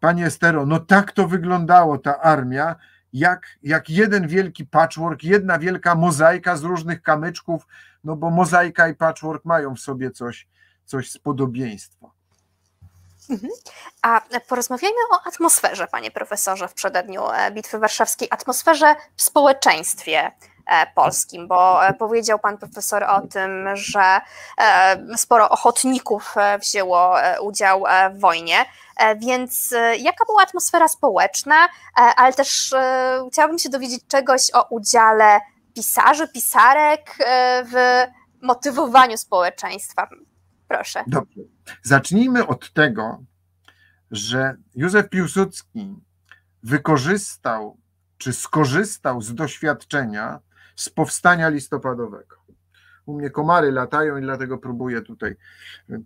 Speaker 4: Panie Estero, no tak to wyglądało ta armia jak, jak jeden wielki patchwork, jedna wielka mozaika z różnych kamyczków, no bo mozaika i patchwork mają w sobie coś, coś z podobieństwa.
Speaker 2: Mhm. A porozmawiajmy o atmosferze, panie profesorze, w przededniu e, Bitwy Warszawskiej, atmosferze w społeczeństwie polskim, bo e, powiedział pan profesor o tym, że sporo ochotników wzięło udział w wojnie. E, więc e, jaka była atmosfera społeczna, e, ale też chciałabym się dowiedzieć czegoś o udziale pisarzy, pisarek w motywowaniu społeczeństwa. Proszę.
Speaker 4: Dobrze. Zacznijmy od tego, że Józef Piłsudski wykorzystał czy skorzystał z doświadczenia z powstania listopadowego. U mnie komary latają i dlatego próbuję tutaj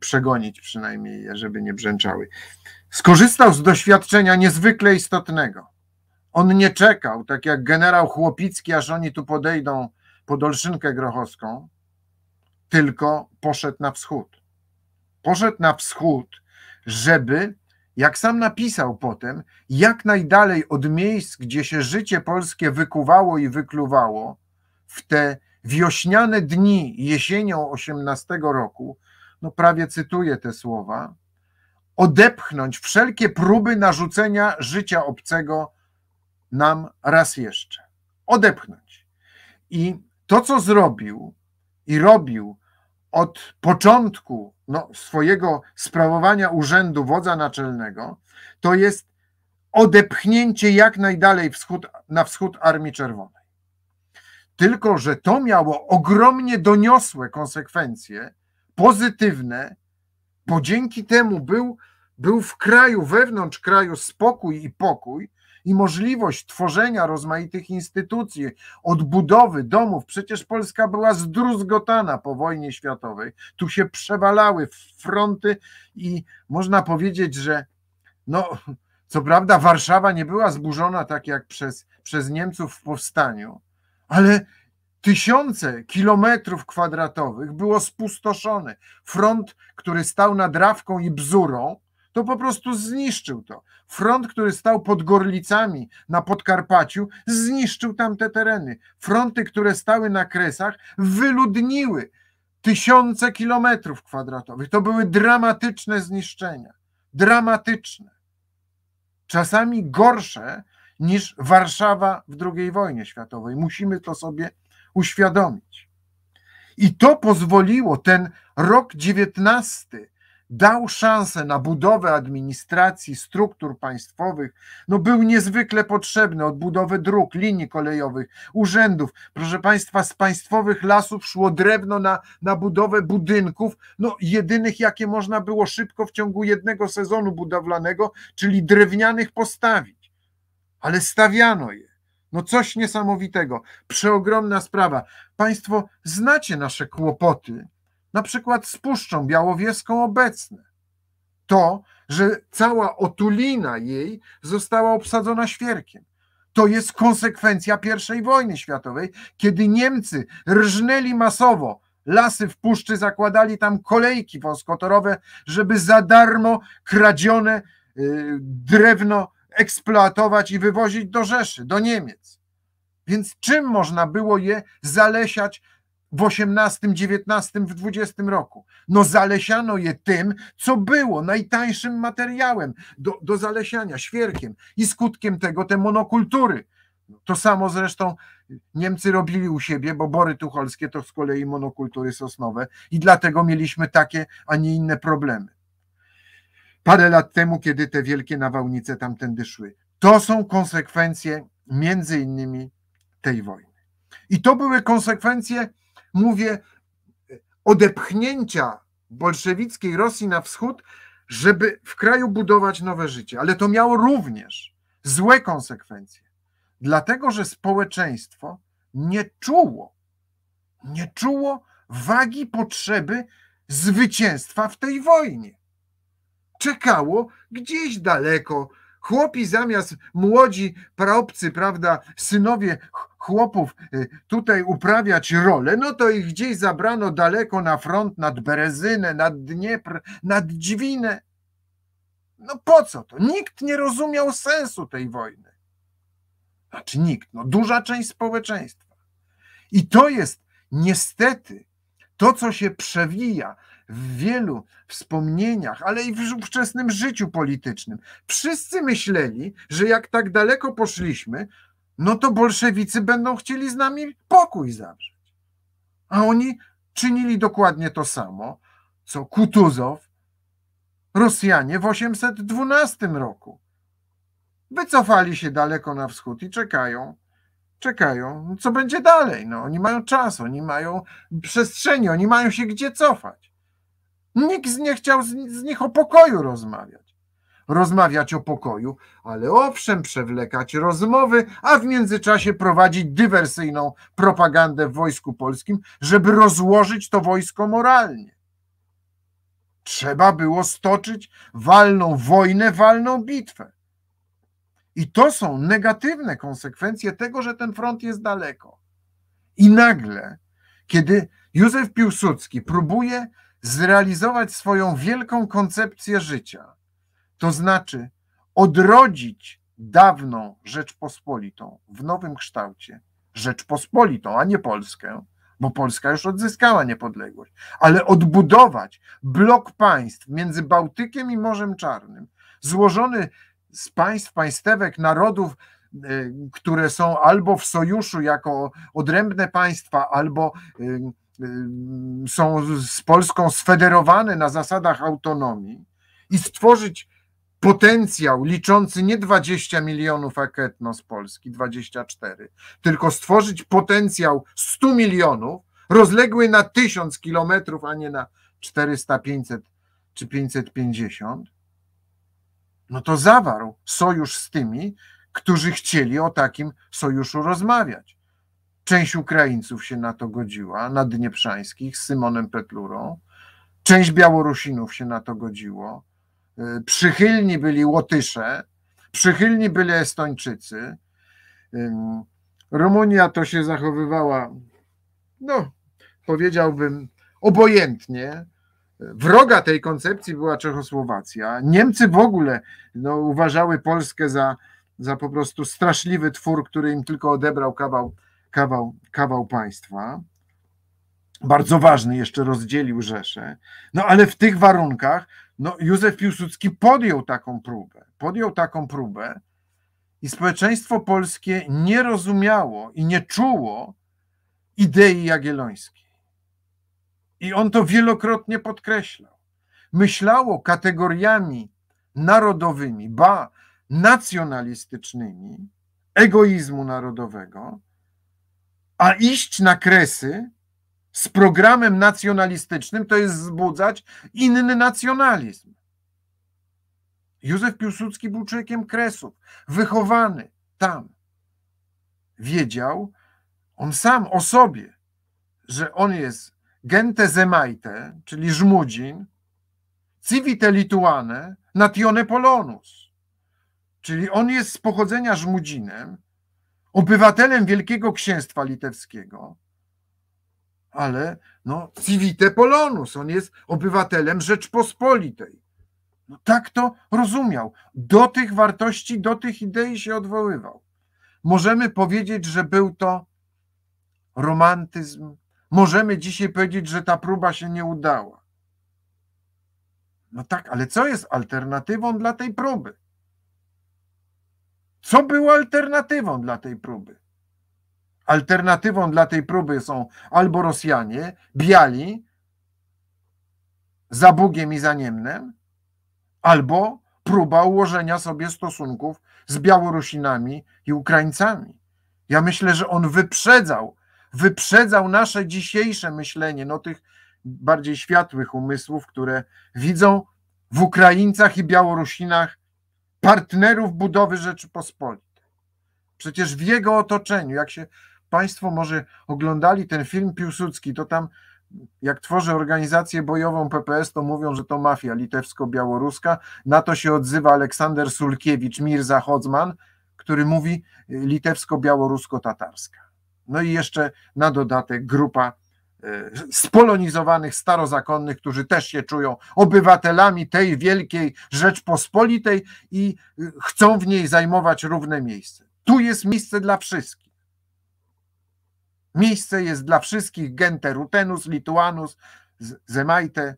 Speaker 4: przegonić przynajmniej żeby nie brzęczały. Skorzystał z doświadczenia niezwykle istotnego. On nie czekał, tak jak generał Chłopicki, aż oni tu podejdą pod Olszynkę Grochowską, tylko poszedł na wschód. Poszedł na wschód, żeby, jak sam napisał potem, jak najdalej od miejsc, gdzie się życie polskie wykuwało i wykluwało, w te wiośniane dni jesienią 18 roku, no prawie cytuję te słowa, odepchnąć wszelkie próby narzucenia życia obcego nam raz jeszcze. Odepchnąć. I to, co zrobił i robił od początku no, swojego sprawowania urzędu wodza naczelnego, to jest odepchnięcie jak najdalej wschód, na wschód Armii Czerwonej. Tylko, że to miało ogromnie doniosłe konsekwencje, pozytywne, bo dzięki temu był, był w kraju, wewnątrz kraju spokój i pokój i możliwość tworzenia rozmaitych instytucji, odbudowy domów. Przecież Polska była zdruzgotana po wojnie światowej. Tu się przewalały fronty i można powiedzieć, że no, co prawda Warszawa nie była zburzona tak jak przez, przez Niemców w powstaniu, ale tysiące kilometrów kwadratowych było spustoszone. Front, który stał nad Rawką i Bzurą, to po prostu zniszczył to. Front, który stał pod Gorlicami na Podkarpaciu, zniszczył tamte tereny. Fronty, które stały na Kresach, wyludniły tysiące kilometrów kwadratowych. To były dramatyczne zniszczenia. Dramatyczne. Czasami gorsze niż Warszawa w II wojnie światowej. Musimy to sobie uświadomić. I to pozwoliło, ten rok dziewiętnasty dał szansę na budowę administracji, struktur państwowych, no był niezwykle potrzebny, odbudowę dróg, linii kolejowych, urzędów. Proszę Państwa, z państwowych lasów szło drewno na, na budowę budynków, no jedynych, jakie można było szybko w ciągu jednego sezonu budowlanego, czyli drewnianych postawić. Ale stawiano je. No coś niesamowitego, przeogromna sprawa. Państwo znacie nasze kłopoty, na przykład z Puszczą Białowieską obecne. To, że cała otulina jej została obsadzona świerkiem. To jest konsekwencja I wojny światowej, kiedy Niemcy rżnęli masowo lasy w puszczy, zakładali tam kolejki wąskotorowe, żeby za darmo kradzione y, drewno eksploatować i wywozić do Rzeszy, do Niemiec. Więc czym można było je zalesiać w 18, 19, w 20 roku? No zalesiano je tym, co było najtańszym materiałem do, do zalesiania, świerkiem i skutkiem tego te monokultury. To samo zresztą Niemcy robili u siebie, bo bory tucholskie to z kolei monokultury sosnowe i dlatego mieliśmy takie, a nie inne problemy. Parę lat temu, kiedy te wielkie nawałnice tamtędy szły. To są konsekwencje między innymi tej wojny. I to były konsekwencje mówię, odepchnięcia bolszewickiej Rosji na wschód, żeby w kraju budować nowe życie. Ale to miało również złe konsekwencje, dlatego że społeczeństwo nie czuło, nie czuło wagi potrzeby zwycięstwa w tej wojnie. Czekało gdzieś daleko. Chłopi zamiast młodzi praobcy, prawda, synowie chłopów y, tutaj uprawiać rolę, no to ich gdzieś zabrano daleko na front, nad Berezynę, nad Dniepr, nad Dźwinę. No po co to? Nikt nie rozumiał sensu tej wojny. Znaczy nikt, no duża część społeczeństwa. I to jest niestety to, co się przewija w wielu wspomnieniach, ale i w ówczesnym życiu politycznym. Wszyscy myśleli, że jak tak daleko poszliśmy, no to bolszewicy będą chcieli z nami pokój zawrzeć. A oni czynili dokładnie to samo, co Kutuzow, Rosjanie w 812 roku. Wycofali się daleko na wschód i czekają, czekają, co będzie dalej. No, oni mają czas, oni mają przestrzeni, oni mają się gdzie cofać. Nikt nie chciał z, z nich o pokoju rozmawiać rozmawiać o pokoju, ale owszem, przewlekać rozmowy, a w międzyczasie prowadzić dywersyjną propagandę w wojsku polskim, żeby rozłożyć to wojsko moralnie. Trzeba było stoczyć walną wojnę, walną bitwę. I to są negatywne konsekwencje tego, że ten front jest daleko. I nagle, kiedy Józef Piłsudski próbuje zrealizować swoją wielką koncepcję życia, to znaczy odrodzić dawną Rzeczpospolitą w nowym kształcie, Rzeczpospolitą, a nie Polskę, bo Polska już odzyskała niepodległość, ale odbudować blok państw między Bałtykiem i Morzem Czarnym, złożony z państw, państewek, narodów, e, które są albo w sojuszu jako odrębne państwa, albo e, są z Polską sfederowane na zasadach autonomii i stworzyć potencjał liczący nie 20 milionów aketno z Polski, 24, tylko stworzyć potencjał 100 milionów, rozległy na 1000 kilometrów, a nie na 400, 500 czy 550, no to zawarł sojusz z tymi, którzy chcieli o takim sojuszu rozmawiać. Część Ukraińców się na to godziła, na Dnieprzańskich z Symonem Petlurą, część Białorusinów się na to godziło, Y, przychylni byli Łotysze, przychylni byli Estończycy. Rumunia to się zachowywała, no, powiedziałbym, obojętnie. Wroga tej koncepcji była Czechosłowacja. Niemcy w ogóle no, uważały Polskę za, za po prostu straszliwy twór, który im tylko odebrał kawał, kawał, kawał państwa. Bardzo ważny, jeszcze rozdzielił Rzeszę. No ale w tych warunkach no, Józef Piłsudski podjął taką próbę. Podjął taką próbę i społeczeństwo polskie nie rozumiało i nie czuło idei jagiellońskiej. I on to wielokrotnie podkreślał. Myślało kategoriami narodowymi, ba, nacjonalistycznymi, egoizmu narodowego, a iść na kresy z programem nacjonalistycznym to jest wzbudzać inny nacjonalizm. Józef Piłsudski był człowiekiem kresów, wychowany tam. Wiedział on sam o sobie, że on jest gente zemaite, czyli żmudzin, civite lituane, natione polonus. Czyli on jest z pochodzenia żmudzinem, obywatelem Wielkiego Księstwa Litewskiego, ale no, civite polonus, on jest obywatelem Rzeczpospolitej. No, tak to rozumiał. Do tych wartości, do tych idei się odwoływał. Możemy powiedzieć, że był to romantyzm. Możemy dzisiaj powiedzieć, że ta próba się nie udała. No tak, ale co jest alternatywą dla tej próby? Co było alternatywą dla tej próby? Alternatywą dla tej próby są albo Rosjanie, biali, za Bugiem i za Niemnem, albo próba ułożenia sobie stosunków z Białorusinami i Ukraińcami. Ja myślę, że on wyprzedzał, wyprzedzał nasze dzisiejsze myślenie, no tych bardziej światłych umysłów, które widzą w Ukraińcach i Białorusinach partnerów budowy Rzeczypospolitej. Przecież w jego otoczeniu, jak się Państwo może oglądali ten film Piłsudski, to tam jak tworzę organizację bojową PPS, to mówią, że to mafia litewsko-białoruska. Na to się odzywa Aleksander Sulkiewicz, Mirza Hodzman, który mówi litewsko-białorusko-tatarska. No i jeszcze na dodatek grupa spolonizowanych starozakonnych, którzy też się czują obywatelami tej wielkiej Rzeczpospolitej i chcą w niej zajmować równe miejsce. Tu jest miejsce dla wszystkich. Miejsce jest dla wszystkich gente rutenus, lituanus, zemaite,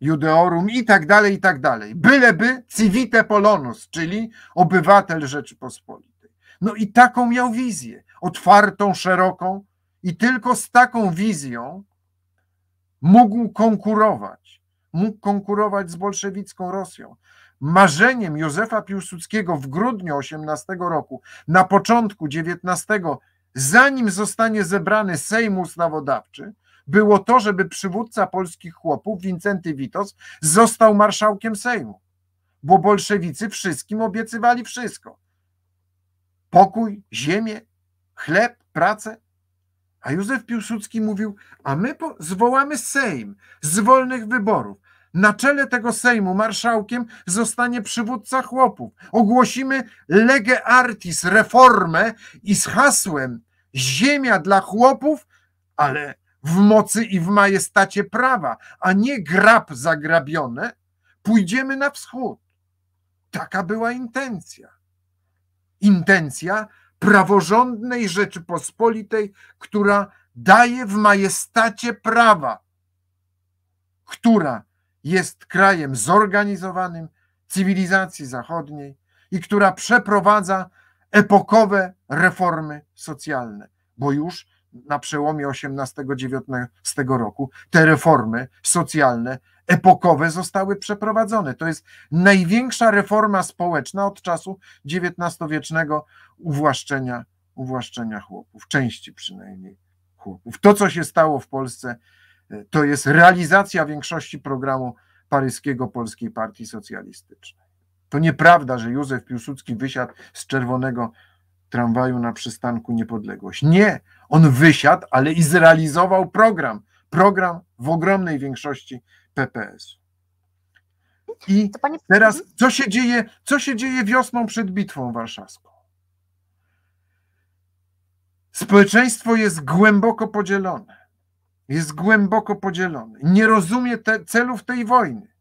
Speaker 4: judeorum i tak dalej, i tak dalej. Byleby civite polonus, czyli obywatel Rzeczypospolitej. No i taką miał wizję, otwartą, szeroką i tylko z taką wizją mógł konkurować, mógł konkurować z bolszewicką Rosją. Marzeniem Józefa Piłsudskiego w grudniu 18 roku, na początku XIX zanim zostanie zebrany Sejm Ustawodawczy, było to, żeby przywódca polskich chłopów, Wincenty Witos, został marszałkiem Sejmu. Bo bolszewicy wszystkim obiecywali wszystko. Pokój, ziemię, chleb, pracę. A Józef Piłsudski mówił, a my zwołamy Sejm z wolnych wyborów. Na czele tego Sejmu marszałkiem zostanie przywódca chłopów. Ogłosimy lege artis, reformę i z hasłem ziemia dla chłopów, ale w mocy i w majestacie prawa, a nie grab zagrabione, pójdziemy na wschód. Taka była intencja. Intencja praworządnej Rzeczypospolitej, która daje w majestacie prawa, która jest krajem zorganizowanym cywilizacji zachodniej i która przeprowadza epokowe reformy socjalne, bo już na przełomie XVIII-XIX roku te reformy socjalne, epokowe zostały przeprowadzone. To jest największa reforma społeczna od czasu XIX-wiecznego uwłaszczenia, uwłaszczenia chłopów, części przynajmniej chłopów. To, co się stało w Polsce, to jest realizacja większości programu paryskiego Polskiej Partii Socjalistycznej. To nieprawda, że Józef Piłsudski wysiadł z czerwonego tramwaju na przystanku Niepodległość. Nie, on wysiadł, ale i zrealizował program. Program w ogromnej większości PPS. I teraz mhm. co się dzieje, co się dzieje wiosną przed Bitwą Warszawską? Społeczeństwo jest głęboko podzielone. Jest głęboko podzielone. Nie rozumie te, celów tej wojny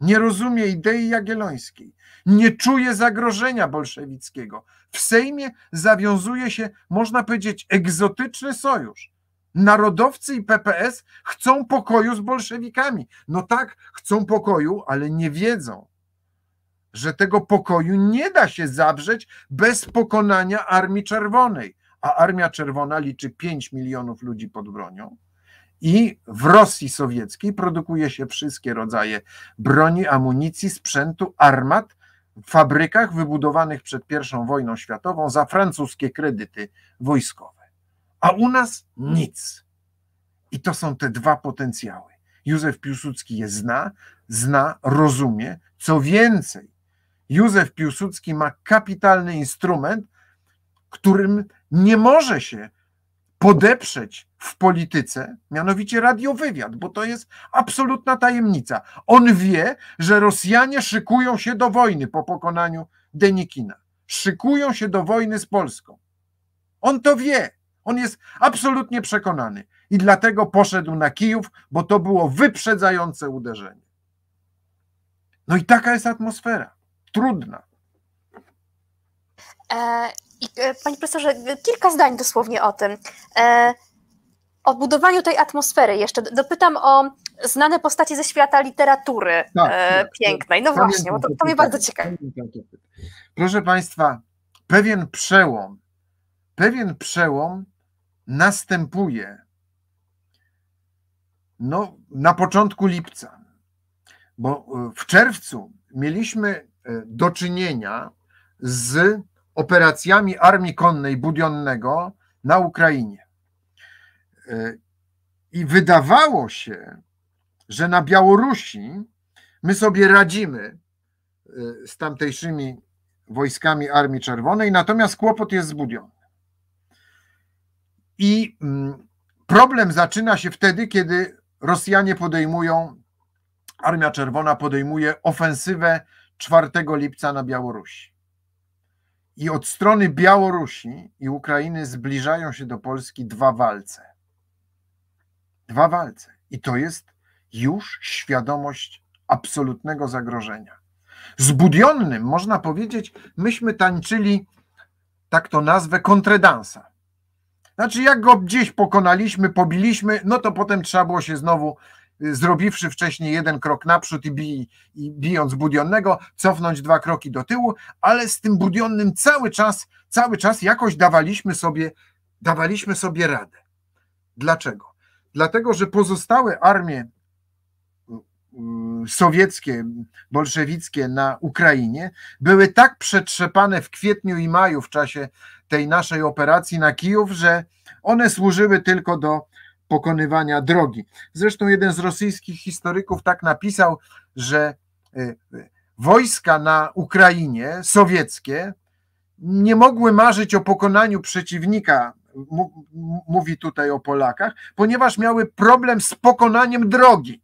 Speaker 4: nie rozumie idei jagiellońskiej, nie czuje zagrożenia bolszewickiego. W Sejmie zawiązuje się, można powiedzieć, egzotyczny sojusz. Narodowcy i PPS chcą pokoju z bolszewikami. No tak, chcą pokoju, ale nie wiedzą, że tego pokoju nie da się zawrzeć bez pokonania Armii Czerwonej. A Armia Czerwona liczy 5 milionów ludzi pod bronią I w Rosji Sowieckiej produkuje się wszystkie rodzaje broni, amunicji, sprzętu, armat w fabrykach wybudowanych przed I wojną światową za francuskie kredyty wojskowe. A u nas nic. I to są te dwa potencjały. Józef Piłsudski je zna, zna, rozumie. Co więcej, Józef Piłsudski ma kapitalny instrument, którym nie może się podeprzeć w polityce, mianowicie radiowywiad, bo to jest absolutna tajemnica. On wie, że Rosjanie szykują się do wojny po pokonaniu Denikina. Szykują się do wojny z Polską. On to wie. On jest absolutnie przekonany. I dlatego poszedł na Kijów, bo to było wyprzedzające uderzenie. No i taka jest atmosfera. Trudna.
Speaker 2: E, panie profesorze, kilka zdań dosłownie o tym. E, o budowaniu tej atmosfery jeszcze. Dopytam o znane postacie ze świata literatury tak, e, tak, pięknej. No właśnie, bo to, to mnie bardzo ciekawi.
Speaker 4: Proszę Państwa, pewien przełom, pewien przełom następuje no, na początku lipca, bo w czerwcu mieliśmy do czynienia z operacjami Armii Konnej Budionnego na Ukrainie. E, I wydawało się, że na Białorusi my sobie radzimy e, z tamtejszymi wojskami Armii Czerwonej, natomiast kłopot jest zbudiony. I mm, problem zaczyna się wtedy, kiedy Rosjanie podejmują, Armia Czerwona podejmuje ofensywę 4 lipca na Białorusi. I od strony Białorusi i Ukrainy zbliżają się do Polski dwa walce. Dwa walce. I to jest już świadomość absolutnego zagrożenia. Z Budionnym, można powiedzieć, myśmy tańczyli, tak to nazwę, kontredansa. Znaczy, jak go gdzieś pokonaliśmy, pobiliśmy, no to potem trzeba było się znowu zrobiwszy wcześniej jeden krok naprzód i, bij, i bijąc budionnego, cofnąć dwa kroki do tyłu, ale z tym budionnym cały czas, cały czas jakoś dawaliśmy sobie, dawaliśmy sobie radę. Dlaczego? Dlatego, że pozostałe armie mm, sowieckie, bolszewickie na Ukrainie były tak przetrzepane w kwietniu i maju w czasie tej naszej operacji na Kijów, że one służyły tylko do pokonywania drogi. Zresztą jeden z rosyjskich historyków tak napisał, że e, e, wojska na Ukrainie sowieckie nie mogły marzyć o pokonaniu przeciwnika, mówi tutaj o Polakach, ponieważ miały problem z pokonaniem drogi.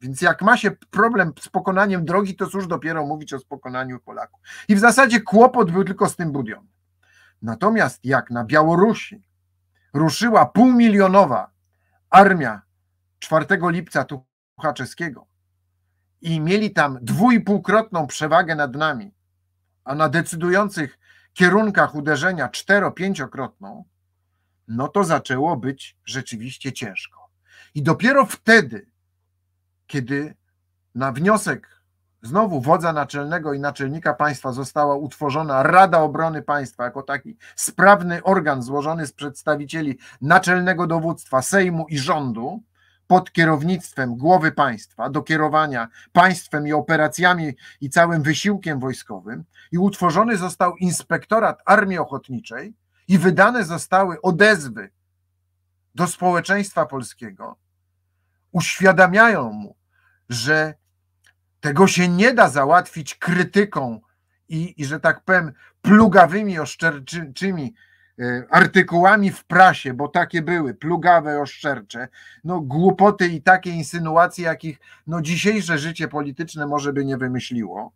Speaker 4: Więc jak ma się problem z pokonaniem drogi, to cóż dopiero mówić o pokonaniu Polaków. I w zasadzie kłopot był tylko z tym budią. Natomiast jak na Białorusi ruszyła półmilionowa armia 4 lipca Tuchaczewskiego i mieli tam dwójpółkrotną przewagę nad nami, a na decydujących kierunkach uderzenia cztero-pięciokrotną, no to zaczęło być rzeczywiście ciężko. I dopiero wtedy, kiedy na wniosek Znowu wodza naczelnego i naczelnika państwa została utworzona Rada Obrony Państwa jako taki sprawny organ złożony z przedstawicieli naczelnego dowództwa, Sejmu i rządu pod kierownictwem głowy państwa do kierowania państwem i operacjami i całym wysiłkiem wojskowym. I utworzony został inspektorat Armii Ochotniczej i wydane zostały odezwy do społeczeństwa polskiego, uświadamiają mu, że tego się nie da załatwić krytyką i, i że tak powiem, plugawymi, oszczerczymi e, artykułami w prasie, bo takie były, plugawe, oszczercze, no głupoty i takie insynuacje, jakich no dzisiejsze życie polityczne może by nie wymyśliło,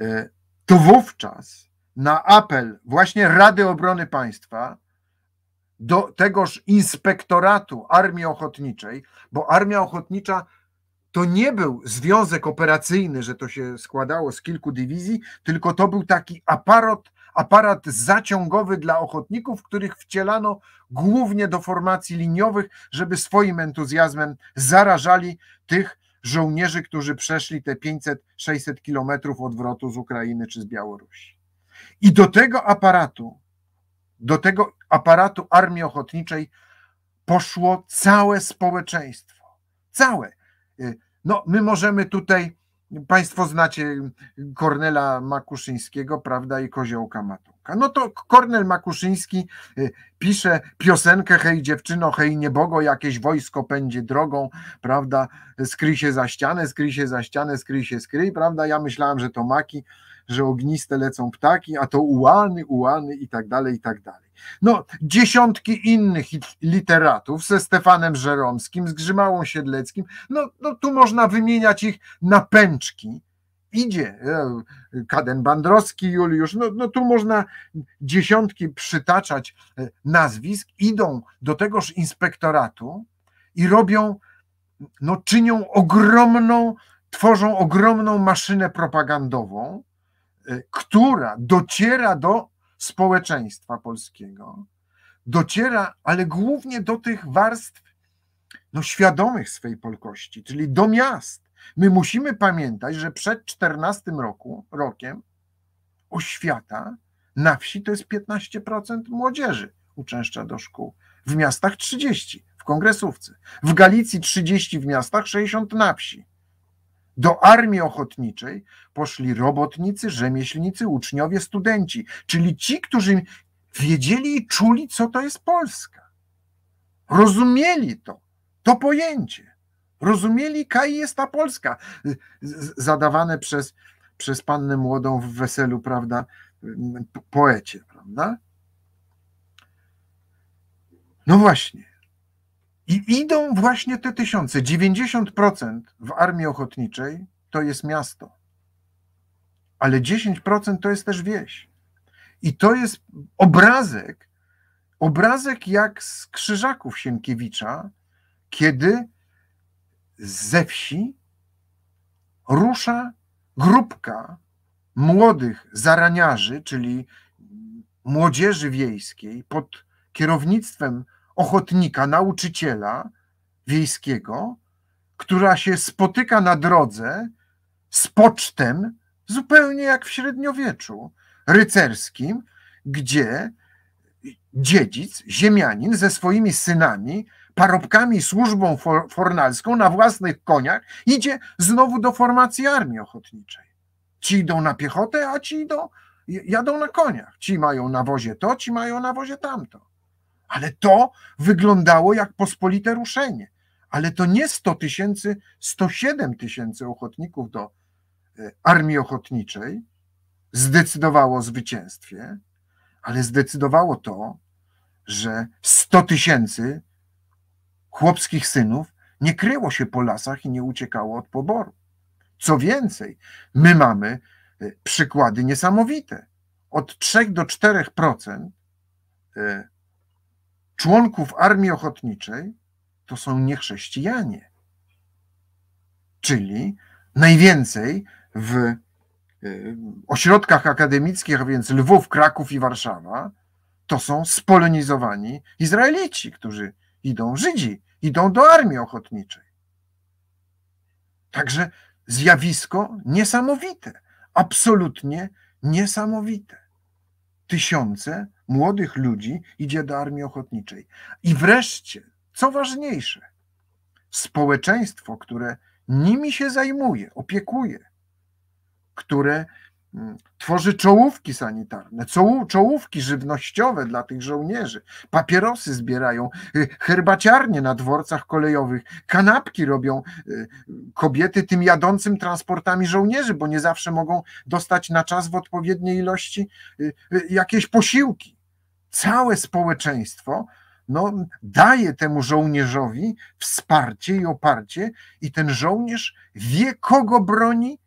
Speaker 4: e, to wówczas na apel właśnie Rady Obrony Państwa do tegoż inspektoratu Armii Ochotniczej, bo Armia Ochotnicza to nie był związek operacyjny, że to się składało z kilku dywizji, tylko to był taki aparat, aparat zaciągowy dla ochotników, których wcielano głównie do formacji liniowych, żeby swoim entuzjazmem zarażali tych żołnierzy, którzy przeszli te 500-600 kilometrów odwrotu z Ukrainy czy z Białorusi. I do tego aparatu, do tego aparatu armii ochotniczej poszło całe społeczeństwo. Całe. Y, no, my możemy tutaj, Państwo znacie Kornela Makuszyńskiego, prawda, i Koziołka Matułka. No to Kornel Makuszyński y, pisze piosenkę Hej dziewczyno, hej niebogo, jakieś wojsko pędzi drogą, prawda, skryj się za ścianę, skryj się za ścianę, skryj się, skryj, prawda, ja myślałem, że to maki, że ogniste lecą ptaki, a to ułany, ułany i tak dalej, i tak dalej. No, dziesiątki innych literatów ze Stefanem Żeromskim, z Grzymałą Siedleckim, no, no tu można wymieniać ich na pęczki. Idzie e, Kaden Bandrowski, Juliusz, no, no tu można dziesiątki przytaczać e, nazwisk, idą do tegoż inspektoratu i robią, no czynią ogromną, tworzą ogromną maszynę propagandową, która dociera do społeczeństwa polskiego, dociera, ale głównie do tych warstw no, świadomych swej polkości, czyli do miast. My musimy pamiętać, że przed 14 roku, rokiem oświata na wsi to jest 15% młodzieży uczęszcza do szkół, w miastach 30, w kongresówce, w Galicji 30 w miastach, 60 na wsi. Do armii ochotniczej poszli robotnicy, rzemieślnicy, uczniowie, studenci, czyli ci, którzy wiedzieli i czuli, co to jest Polska. Rozumieli to, to pojęcie. Rozumieli, kaj jest ta Polska. Zadawane przez, przez pannę młodą w weselu, prawda, poecie, prawda? No właśnie. I idą właśnie te tysiące. 90% w armii ochotniczej to jest miasto, ale 10% to jest też wieś. I to jest obrazek, obrazek jak z Krzyżaków Sienkiewicza, kiedy ze wsi rusza grupka młodych zaraniarzy, czyli młodzieży wiejskiej pod kierownictwem ochotnika, nauczyciela wiejskiego, która się spotyka na drodze z pocztem, zupełnie jak w średniowieczu rycerskim, gdzie dziedzic, ziemianin ze swoimi synami, parobkami, służbą fornalską na własnych koniach idzie znowu do formacji armii ochotniczej. Ci idą na piechotę, a ci idą, jadą na koniach. Ci mają na wozie to, ci mają na wozie tamto. Ale to wyglądało jak pospolite ruszenie. Ale to nie 100 tysięcy, 107 tysięcy ochotników do e, armii ochotniczej zdecydowało o zwycięstwie, ale zdecydowało to, że 100 tysięcy chłopskich synów nie kryło się po lasach i nie uciekało od poboru. Co więcej, my mamy e, przykłady niesamowite. Od 3 do 4% członków armii ochotniczej to są niechrześcijanie. Czyli najwięcej w y, ośrodkach akademickich, a więc Lwów, Kraków i Warszawa, to są spolonizowani Izraelici, którzy idą, Żydzi, idą do armii ochotniczej. Także zjawisko niesamowite, absolutnie niesamowite. Tysiące młodych ludzi idzie do armii ochotniczej. I wreszcie, co ważniejsze, społeczeństwo, które nimi się zajmuje, opiekuje, które mm, tworzy czołówki sanitarne, czołówki żywnościowe dla tych żołnierzy, papierosy zbierają, y, herbaciarnie na dworcach kolejowych, kanapki robią y, kobiety tym jadącym transportami żołnierzy, bo nie zawsze mogą dostać na czas w odpowiedniej ilości y, jakieś posiłki całe społeczeństwo no, daje temu żołnierzowi wsparcie i oparcie, i ten żołnierz wie, kogo broni,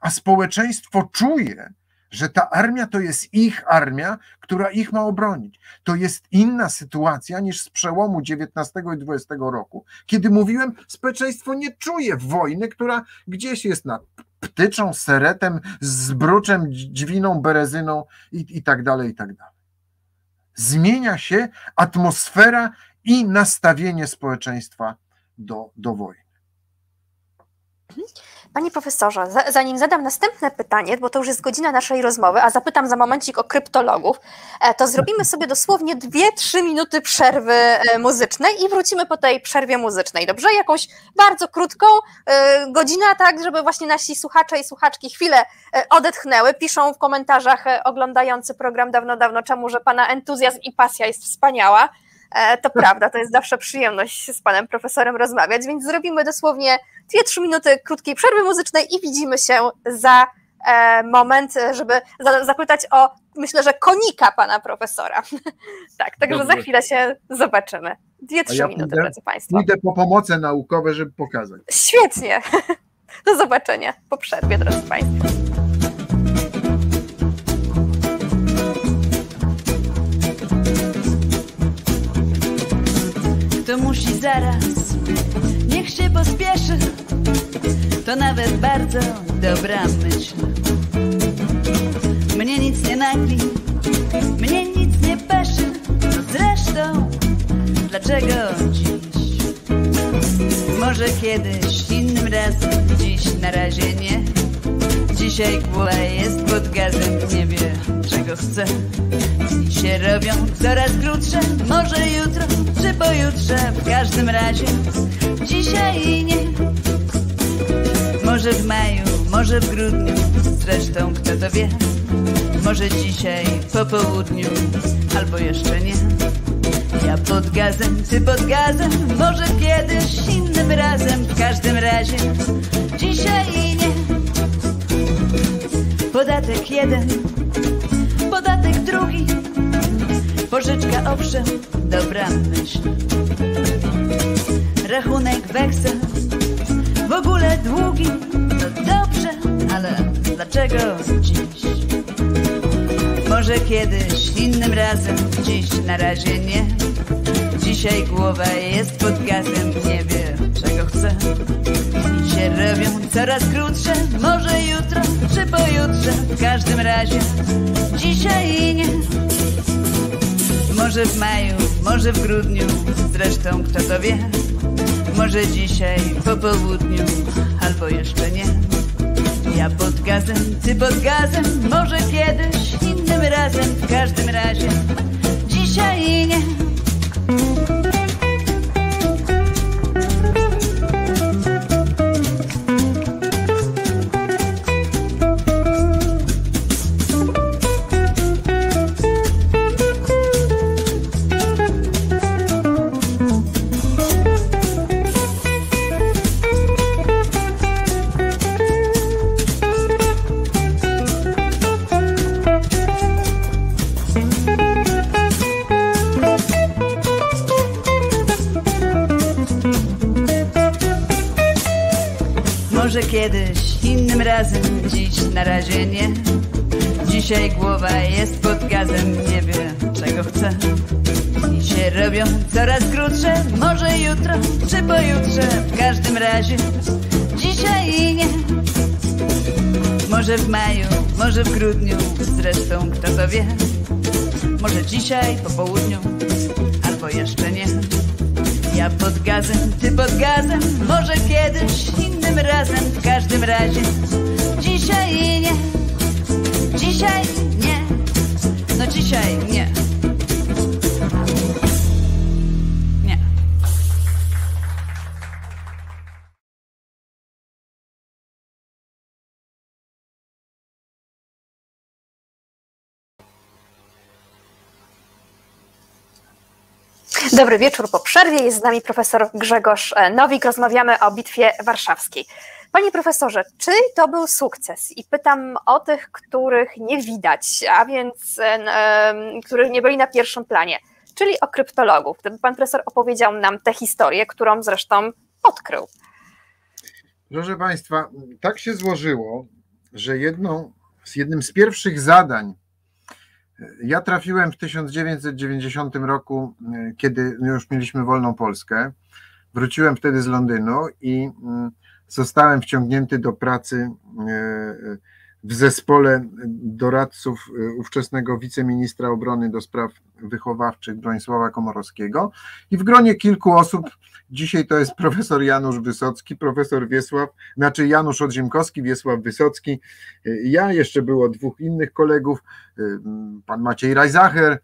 Speaker 4: a społeczeństwo czuje, że ta armia to jest ich armia, która ich ma obronić. To jest inna sytuacja niż z przełomu XIX i XX roku, kiedy mówiłem, społeczeństwo nie czuje wojny, która gdzieś jest nad ptyczą, seretem, zbruczem, dźwiną, berezyną i, i tak dalej, i tak dalej zmienia się atmosfera i nastawienie społeczeństwa do, do wojny.
Speaker 2: Panie profesorze, zanim zadam następne pytanie, bo to już jest godzina naszej rozmowy, a zapytam za momencik o kryptologów, e, to zrobimy sobie dosłownie 2-3 minuty przerwy e, muzycznej i wrócimy po tej przerwie muzycznej. Dobrze? Jakąś bardzo krótką e, godzinę, tak, żeby właśnie nasi słuchacze i słuchaczki chwilę odetchnęły. Piszą w komentarzach oglądający program dawno, dawno czemu, że pana entuzjazm i pasja jest wspaniała. To prawda, to jest zawsze przyjemność z panem profesorem rozmawiać, więc zrobimy dosłownie 2-3 minuty krótkiej przerwy muzycznej i widzimy się za e, moment, żeby zapytać o, myślę, że konika pana profesora. tak, także Dobrze. za chwilę się zobaczymy. Dwie, trzy ja minuty, pójdę, drodzy Państwo.
Speaker 4: Idę po pomoce naukowe, żeby pokazać.
Speaker 2: Świetnie. Do zobaczenia po przerwie, drodzy Państwo.
Speaker 5: Musi zaraz niech się pospieszy, to nawet bardzo dobra myśl. Mnie nic nie nagli, mnie nic nie peszy, zresztą dlaczego dziś? Może kiedyś, innym razem, dziś na razie nie. Dzisiaj głowa jest pod gazem, nie wie czego chce. Dni się robią coraz krótsze, może jutro czy pojutrze, w każdym razie dzisiaj nie. Może w maju, może w grudniu, zresztą kto to wie. Może dzisiaj po południu, albo jeszcze nie. Ja pod gazem, ty pod gazem, może kiedyś innym razem, w każdym razie dzisiaj nie. Podatek jeden, podatek drugi, pożyczka owszem, dobra myśl. Rachunek weksel, w ogóle długi, no dobrze, ale dlaczego dziś? Może kiedyś, innym razem, dziś na razie nie. Dzisiaj głowa jest pod gazem, nie wie czego chce. Dni się robią coraz krótsze, może jutro czy pojutrze, w każdym razie dzisiaj nie. Może w maju, może w grudniu, zresztą kto to wie. Może dzisiaj po południu, albo jeszcze nie. Ja pod gazem, ty pod gazem, może kiedyś innym razem, w każdym razie dzisiaj nie. Może w grudniu, zresztą kto to wie. Może dzisiaj po południu, albo jeszcze nie. Ja pod gazem, ty pod gazem, może kiedyś innym razem,
Speaker 2: Dobry wieczór po przerwie. Jest z nami profesor Grzegorz Nowik. Rozmawiamy o Bitwie Warszawskiej. Panie profesorze, czy to był sukces? I pytam o tych, których nie widać, a więc których nie byli na pierwszym planie, czyli o kryptologów. Gdyby pan profesor opowiedział nam tę historię, którą zresztą odkrył.
Speaker 4: Proszę Państwa, tak się złożyło, że jedną, z jednym z pierwszych zadań ja trafiłem w 1990 roku, kiedy już mieliśmy wolną Polskę. Wróciłem wtedy z Londynu i mm, zostałem wciągnięty do pracy e, w zespole doradców ówczesnego wiceministra obrony do spraw wychowawczych Bronisława Komorowskiego i w gronie kilku osób, dzisiaj to jest profesor Janusz Wysocki, profesor Wiesław, znaczy Janusz Odziemkowski, Wiesław Wysocki, ja, jeszcze było dwóch innych kolegów, pan Maciej Rajzacher,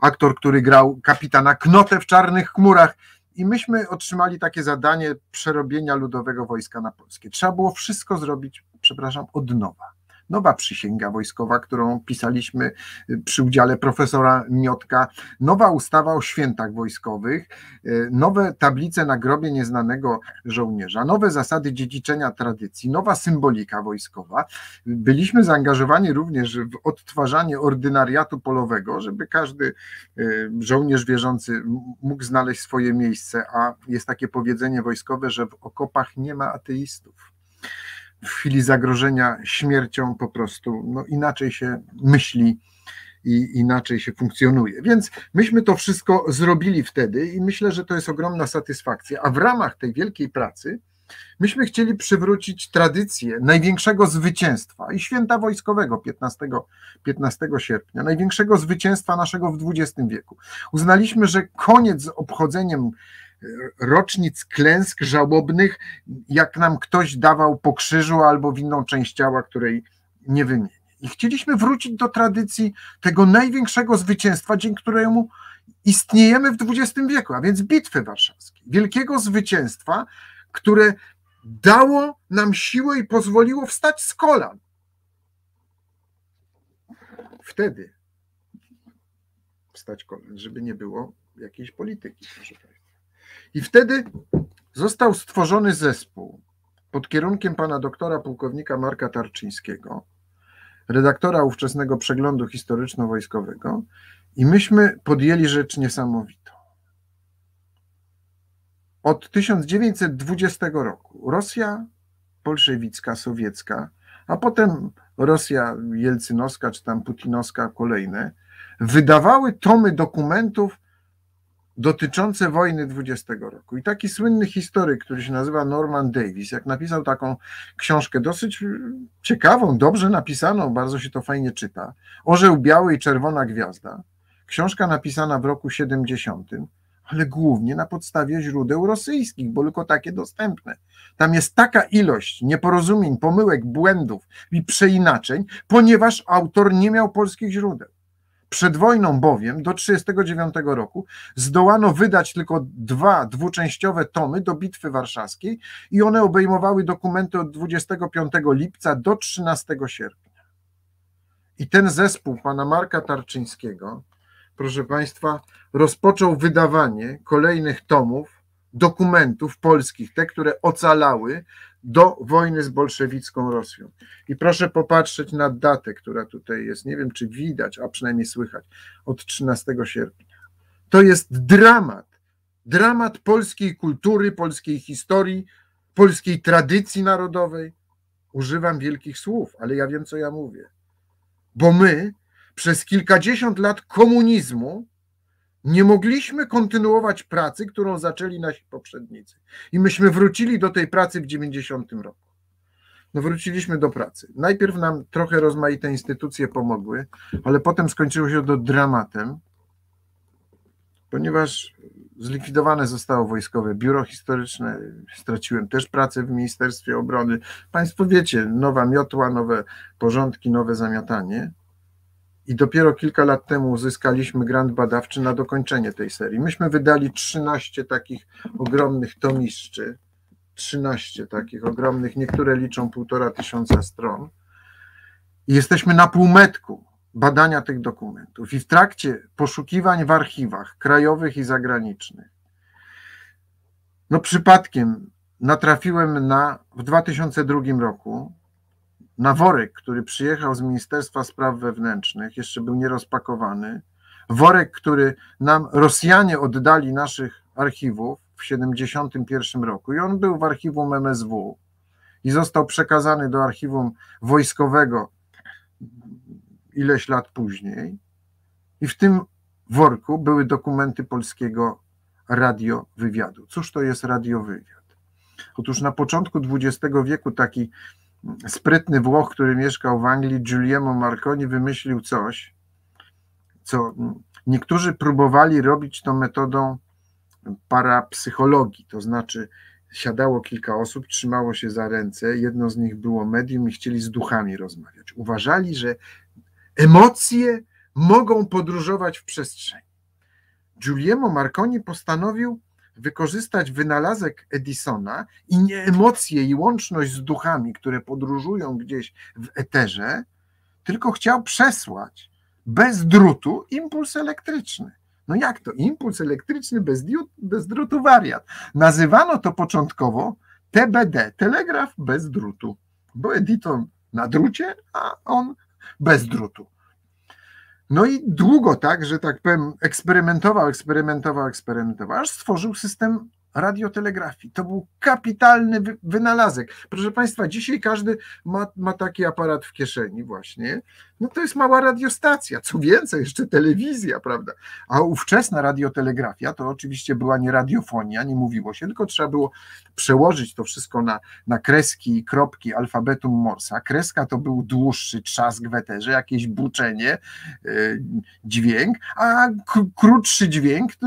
Speaker 4: aktor, który grał kapitana Knotę w Czarnych Chmurach, i myśmy otrzymali takie zadanie przerobienia ludowego wojska na polskie. Trzeba było wszystko zrobić, przepraszam, od nowa. Nowa przysięga wojskowa, którą pisaliśmy y, przy udziale profesora Miotka, nowa ustawa o świętach wojskowych, y, nowe tablice na grobie nieznanego żołnierza, nowe zasady dziedziczenia tradycji, nowa symbolika wojskowa. Byliśmy zaangażowani również w odtwarzanie ordynariatu polowego, żeby każdy y, żołnierz wierzący mógł znaleźć swoje miejsce, a jest takie powiedzenie wojskowe, że w okopach nie ma ateistów w chwili zagrożenia śmiercią po prostu no, inaczej się myśli i inaczej się funkcjonuje. Więc myśmy to wszystko zrobili wtedy i myślę, że to jest ogromna satysfakcja. A w ramach tej wielkiej pracy myśmy chcieli przywrócić tradycję największego zwycięstwa i święta wojskowego 15, 15 sierpnia, największego zwycięstwa naszego w XX wieku. Uznaliśmy, że koniec z obchodzeniem rocznic klęsk żałobnych, jak nam ktoś dawał po krzyżu albo w inną część ciała, której nie wymienię. I chcieliśmy wrócić do tradycji tego największego zwycięstwa, dzięki któremu istniejemy w XX wieku, a więc Bitwy Warszawskiej. Wielkiego zwycięstwa, które dało nam siłę i pozwoliło wstać z kolan. Wtedy wstać kolan, żeby nie było jakiejś polityki, proszę Państwa. I wtedy został stworzony zespół pod kierunkiem pana doktora pułkownika Marka Tarczyńskiego, redaktora ówczesnego przeglądu historyczno-wojskowego, i myśmy podjęli rzecz niesamowitą. Od 1920 roku Rosja bolszewicka, sowiecka, a potem Rosja jelcynowska czy tam putinowska, kolejne, wydawały tomy dokumentów dotyczące wojny 20 roku. I taki słynny historyk, który się nazywa Norman Davis, jak napisał taką książkę dosyć ciekawą, dobrze napisaną, bardzo się to fajnie czyta. Orzeł biały i czerwona gwiazda. Książka napisana w roku 70, ale głównie na podstawie źródeł rosyjskich, bo tylko takie dostępne. Tam jest taka ilość nieporozumień, pomyłek, błędów i przeinaczeń, ponieważ autor nie miał polskich źródeł. Przed wojną bowiem do 1939 roku zdołano wydać tylko dwa dwuczęściowe tomy do Bitwy Warszawskiej i one obejmowały dokumenty od 25 lipca do 13 sierpnia. I ten zespół pana Marka Tarczyńskiego, proszę Państwa, rozpoczął wydawanie kolejnych tomów dokumentów polskich, te, które ocalały do wojny z bolszewicką Rosją. I proszę popatrzeć na datę, która tutaj jest, nie wiem czy widać, a przynajmniej słychać, od 13 sierpnia. To jest dramat, dramat polskiej kultury, polskiej historii, polskiej tradycji narodowej. Używam wielkich słów, ale ja wiem, co ja mówię. Bo my przez kilkadziesiąt lat komunizmu nie mogliśmy kontynuować pracy, którą zaczęli nasi poprzednicy. I myśmy wrócili do tej pracy w 90 roku. No wróciliśmy do pracy. Najpierw nam trochę rozmaite instytucje pomogły, ale potem skończyło się to dramatem, ponieważ zlikwidowane zostało wojskowe biuro historyczne, straciłem też pracę w Ministerstwie Obrony. Państwo wiecie, nowa miotła, nowe porządki, nowe zamiatanie i dopiero kilka lat temu uzyskaliśmy grant badawczy na dokończenie tej serii. Myśmy wydali 13 takich ogromnych tomiszczy, 13 takich ogromnych, niektóre liczą półtora tysiąca stron. I jesteśmy na półmetku badania tych dokumentów. I w trakcie poszukiwań w archiwach krajowych i zagranicznych, no przypadkiem natrafiłem na w 2002 roku na worek, który przyjechał z Ministerstwa Spraw Wewnętrznych, jeszcze był nierozpakowany. Worek, który nam Rosjanie oddali naszych archiwów w 1971 roku i on był w archiwum MSW i został przekazany do archiwum wojskowego ileś lat później. I w tym worku były dokumenty polskiego radiowywiadu. Cóż to jest radiowywiad? Otóż na początku XX wieku taki sprytny Włoch, który mieszkał w Anglii, Giuliano Marconi, wymyślił coś, co niektórzy próbowali robić to metodą parapsychologii, to znaczy siadało kilka osób, trzymało się za ręce, jedno z nich było medium i chcieli z duchami rozmawiać. Uważali, że emocje mogą podróżować w przestrzeni. Giuliano Marconi postanowił wykorzystać wynalazek Edisona i nie emocje i łączność z duchami, które podróżują gdzieś w eterze, tylko chciał przesłać bez drutu impuls elektryczny. No jak to? Impuls elektryczny bez, bez drutu wariat. Nazywano to początkowo TBD, telegraf bez drutu, bo Editon na drucie, a on bez drutu. No i długo tak, że tak powiem, eksperymentował, eksperymentował, eksperymentował, aż stworzył system radiotelegrafii. To był kapitalny wynalazek. Proszę Państwa, dzisiaj każdy ma, ma taki aparat w kieszeni właśnie. No to jest mała radiostacja, co więcej, jeszcze telewizja, prawda? A ówczesna radiotelegrafia to oczywiście była nie radiofonia, nie mówiło się, tylko trzeba było przełożyć to wszystko na, na kreski i kropki alfabetu Morsa. Kreska to był dłuższy trzask w eterze, jakieś buczenie, yy, dźwięk, a krótszy dźwięk to,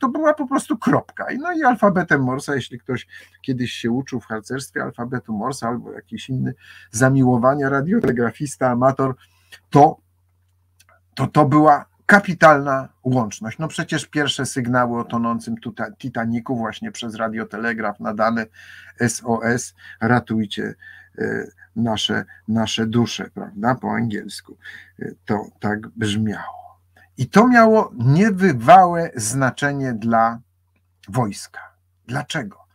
Speaker 4: to była po prostu kropka. No i alfabetem Morsa, jeśli ktoś kiedyś się uczył w harcerstwie alfabetu Morsa albo jakiś inny zamiłowania radiotelegrafista, amator, to to, to była kapitalna łączność. No przecież pierwsze sygnały o tonącym Titaniku właśnie przez radiotelegraf nadane SOS, ratujcie e, nasze, nasze dusze, prawda, po angielsku. E, to tak brzmiało. I to miało niebywałe znaczenie dla wojska. Dlaczego?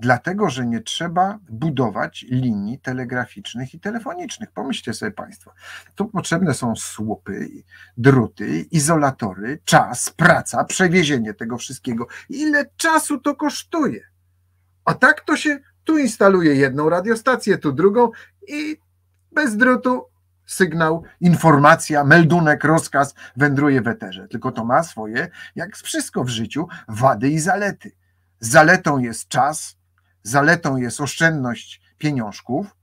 Speaker 4: Dlatego, że nie trzeba budować linii telegraficznych i telefonicznych. Pomyślcie sobie Państwo, tu potrzebne są słupy, druty, izolatory, czas, praca, przewiezienie tego wszystkiego. Ile czasu to kosztuje? A tak to się tu instaluje jedną radiostację, tu drugą i bez drutu sygnał, informacja, meldunek, rozkaz wędruje w eterze. Tylko to ma swoje, jak wszystko w życiu, wady i zalety. Zaletą jest czas, zaletą jest oszczędność pieniążków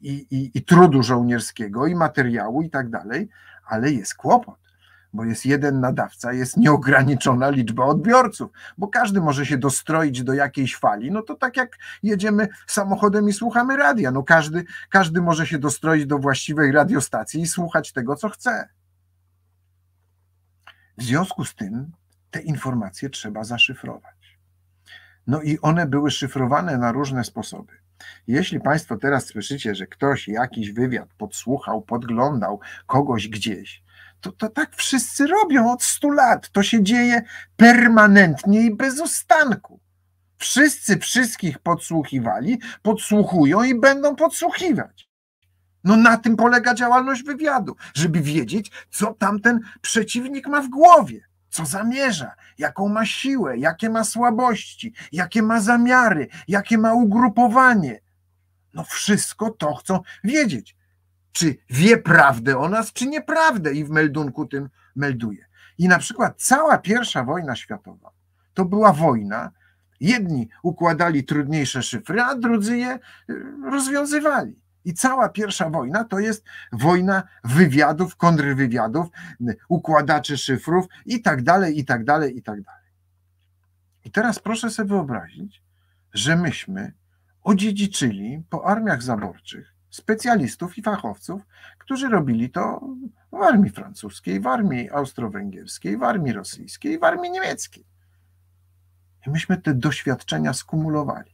Speaker 4: i, i, i trudu żołnierskiego, i materiału, i tak dalej, ale jest kłopot bo jest jeden nadawca, jest nieograniczona liczba odbiorców, bo każdy może się dostroić do jakiejś fali. No to tak jak jedziemy samochodem i słuchamy radia, no każdy, każdy może się dostroić do właściwej radiostacji i słuchać tego, co chce. W związku z tym te informacje trzeba zaszyfrować. No i one były szyfrowane na różne sposoby. Jeśli Państwo teraz słyszycie, że ktoś jakiś wywiad podsłuchał, podglądał kogoś gdzieś, to, to tak wszyscy robią od stu lat. To się dzieje permanentnie i bez ustanku. Wszyscy wszystkich podsłuchiwali, podsłuchują i będą podsłuchiwać. No na tym polega działalność wywiadu, żeby wiedzieć, co tamten przeciwnik ma w głowie, co zamierza, jaką ma siłę, jakie ma słabości, jakie ma zamiary, jakie ma ugrupowanie. No wszystko to chcą wiedzieć czy wie prawdę o nas, czy nieprawdę i w meldunku tym melduje. I na przykład cała pierwsza wojna światowa to była wojna. Jedni układali trudniejsze szyfry, a drudzy je y, rozwiązywali. I cała pierwsza wojna to jest wojna wywiadów, kontrwywiadów, układaczy szyfrów i tak dalej, i tak dalej, i tak dalej. I teraz proszę sobie wyobrazić, że myśmy odziedziczyli po armiach zaborczych specjalistów i fachowców, którzy robili to w armii francuskiej, w armii austro-węgierskiej, w armii rosyjskiej, w armii niemieckiej. I myśmy te doświadczenia skumulowali.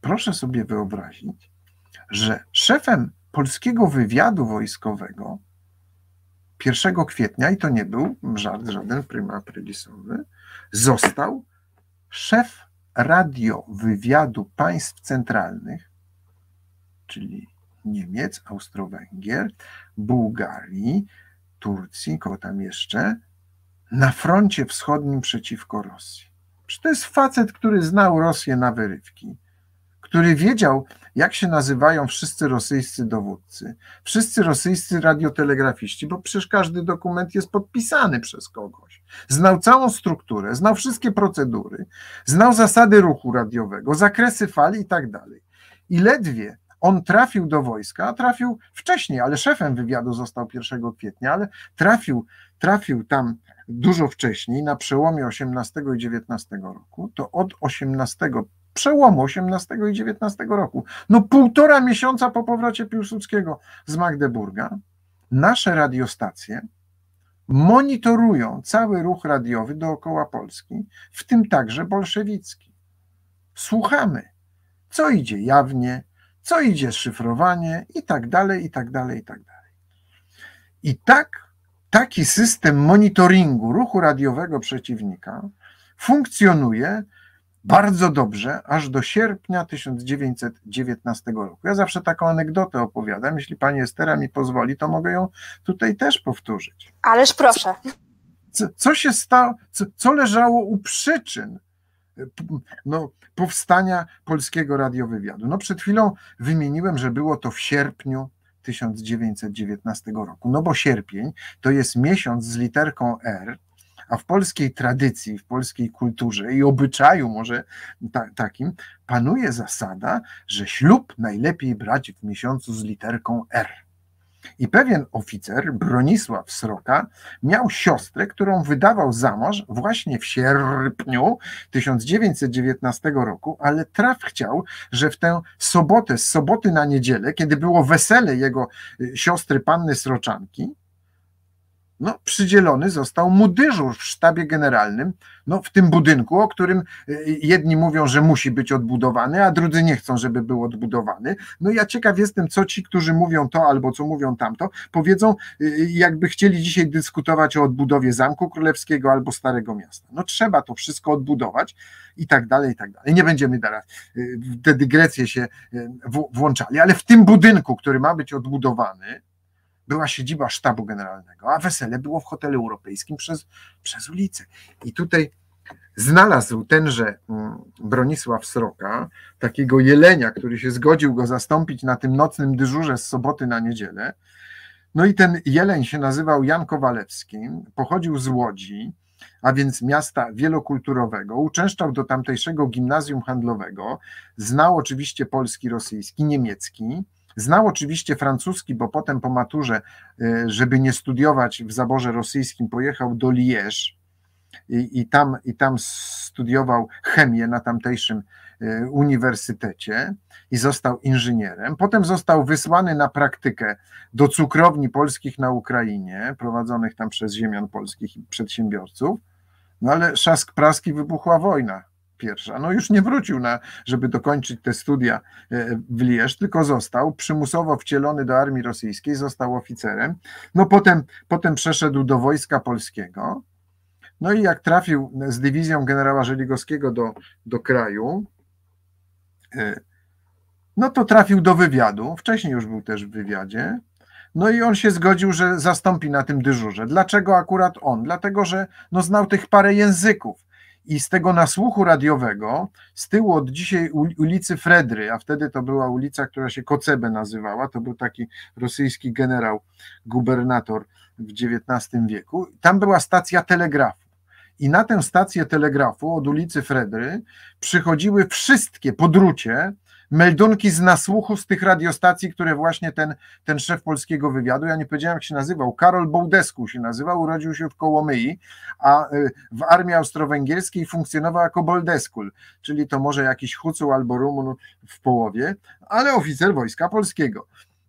Speaker 4: Proszę sobie wyobrazić, że szefem polskiego wywiadu wojskowego 1 kwietnia, i to nie był żart, żaden prima aprilisowy, został szef radio wywiadu państw centralnych, czyli Niemiec, Austro-Węgier, Bułgarii, Turcji, kogo tam jeszcze, na froncie wschodnim przeciwko Rosji. Przecież to jest facet, który znał Rosję na wyrywki, który wiedział, jak się nazywają wszyscy rosyjscy dowódcy, wszyscy rosyjscy radiotelegrafiści, bo przecież każdy dokument jest podpisany przez kogoś. Znał całą strukturę, znał wszystkie procedury, znał zasady ruchu radiowego, zakresy fali i tak dalej. I ledwie on trafił do wojska, trafił wcześniej, ale szefem wywiadu został 1 kwietnia, ale trafił, trafił tam dużo wcześniej, na przełomie 18 i 19 roku, to od 18, przełomu 18 i 19 roku, no półtora miesiąca po powrocie Piłsudskiego z Magdeburga, nasze radiostacje monitorują cały ruch radiowy dookoła Polski, w tym także bolszewicki. Słuchamy, co idzie jawnie, co idzie szyfrowanie i tak dalej, i tak dalej, i tak dalej. I tak taki system monitoringu ruchu radiowego przeciwnika funkcjonuje bardzo dobrze aż do sierpnia 1919 roku. Ja zawsze taką anegdotę opowiadam. Jeśli pani Estera mi pozwoli, to mogę ją tutaj też powtórzyć.
Speaker 2: Ależ proszę.
Speaker 4: Co, co się stało, co, co leżało u przyczyn no, powstania polskiego radiowywiadu? No, przed chwilą wymieniłem, że było to w sierpniu 1919 roku. No bo sierpień to jest miesiąc z literką R, a w polskiej tradycji, w polskiej kulturze i obyczaju może ta, takim panuje zasada, że ślub najlepiej brać w miesiącu z literką R. I pewien oficer, Bronisław Sroka, miał siostrę, którą wydawał za mąż właśnie w sierpniu 1919 roku, ale traf chciał, że w tę sobotę, z soboty na niedzielę, kiedy było wesele jego y, siostry panny Sroczanki, no, przydzielony został mu dyżur w sztabie generalnym, no, w tym budynku, o którym y, jedni mówią, że musi być odbudowany, a drudzy nie chcą, żeby był odbudowany. No ja ciekaw jestem, co ci, którzy mówią to albo co mówią tamto, powiedzą, y, jakby chcieli dzisiaj dyskutować o odbudowie Zamku Królewskiego albo Starego Miasta. No trzeba to wszystko odbudować i tak dalej, i tak dalej. Nie będziemy teraz y, w te dygresje się włączali, ale w tym budynku, który ma być odbudowany, była siedziba sztabu generalnego, a wesele było w hotelu europejskim przez, przez ulicę. I tutaj znalazł tenże mm, Bronisław Sroka, takiego jelenia, który się zgodził go zastąpić na tym nocnym dyżurze z soboty na niedzielę. No i ten jeleń się nazywał Jan Kowalewski, pochodził z Łodzi, a więc miasta wielokulturowego, uczęszczał do tamtejszego gimnazjum handlowego, znał oczywiście polski, rosyjski, niemiecki, Znał oczywiście francuski, bo potem po maturze, y, żeby nie studiować w zaborze rosyjskim, pojechał do Liège i, i, tam, i tam studiował chemię na tamtejszym y, uniwersytecie i został inżynierem. Potem został wysłany na praktykę do cukrowni polskich na Ukrainie, prowadzonych tam przez ziemian polskich i przedsiębiorców. No ale Szask Praski wybuchła wojna pierwsza. No już nie wrócił, na, żeby dokończyć te studia e, w Liège, tylko został przymusowo wcielony do armii rosyjskiej, został oficerem. No potem, potem przeszedł do wojska polskiego. No i jak trafił z dywizją generała Żeligowskiego do, do kraju, e, no to trafił do wywiadu. Wcześniej już był też w wywiadzie. No i on się zgodził, że zastąpi na tym dyżurze. Dlaczego akurat on? Dlatego, że no znał tych parę języków i z tego nasłuchu radiowego, z tyłu od dzisiaj ulicy Fredry, a wtedy to była ulica, która się Kocebe nazywała, to był taki rosyjski generał, gubernator w XIX wieku, tam była stacja telegrafu. I na tę stację telegrafu od ulicy Fredry przychodziły wszystkie podrucie meldunki z nasłuchu z tych radiostacji, które właśnie ten, ten szef polskiego wywiadu, ja nie powiedziałem jak się nazywał, Karol Bołdesku się nazywał, urodził się w Kołomyi, a y, w armii austro-węgierskiej funkcjonował jako Boldeskul, czyli to może jakiś Hucuł albo Rumun w połowie, ale oficer wojska polskiego.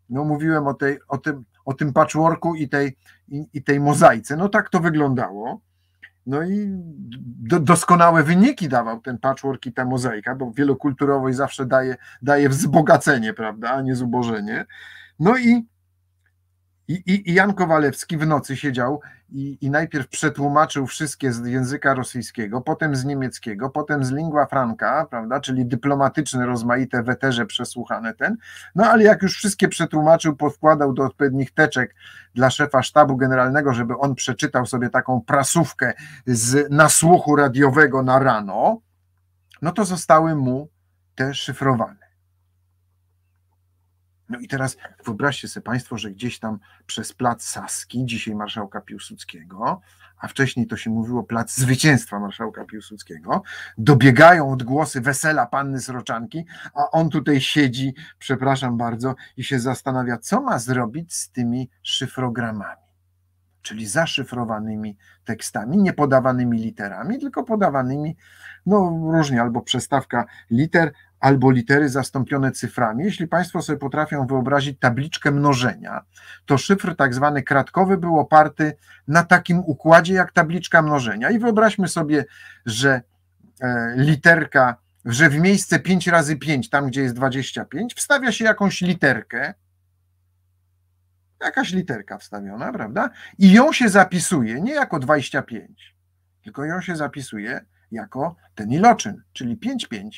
Speaker 4: No mówiłem o, tej, o, tym, o tym patchworku i tej, i, i tej mozaice. No tak to wyglądało. No i do, doskonałe wyniki dawał ten patchwork i ta mozaika, bo wielokulturowość zawsze daje, daje wzbogacenie, prawda, a nie zubożenie. No i, i, i Jan Kowalewski w nocy siedział i, i najpierw przetłumaczył wszystkie z języka rosyjskiego, potem z niemieckiego, potem z lingua franca, prawda, czyli dyplomatyczne, rozmaite weterze przesłuchane ten, no ale jak już wszystkie przetłumaczył, powkładał do odpowiednich teczek dla szefa sztabu generalnego, żeby on przeczytał sobie taką prasówkę z nasłuchu radiowego na rano, no to zostały mu te szyfrowane. No i teraz wyobraźcie sobie Państwo, że gdzieś tam przez plac Saski, dzisiaj marszałka Piłsudskiego, a wcześniej to się mówiło plac zwycięstwa marszałka Piłsudskiego, dobiegają odgłosy wesela panny Sroczanki, a on tutaj siedzi, przepraszam bardzo, i się zastanawia, co ma zrobić z tymi szyfrogramami, czyli zaszyfrowanymi tekstami, nie podawanymi literami, tylko podawanymi, no różnie, albo przestawka liter, albo litery zastąpione cyframi. Jeśli Państwo sobie potrafią wyobrazić tabliczkę mnożenia, to szyfr tak zwany kratkowy był oparty na takim układzie jak tabliczka mnożenia. I wyobraźmy sobie, że e, literka, że w miejsce 5 razy 5, tam gdzie jest 25, wstawia się jakąś literkę, jakaś literka wstawiona, prawda? I ją się zapisuje nie jako 25, tylko ją się zapisuje jako ten iloczyn, czyli 5,5.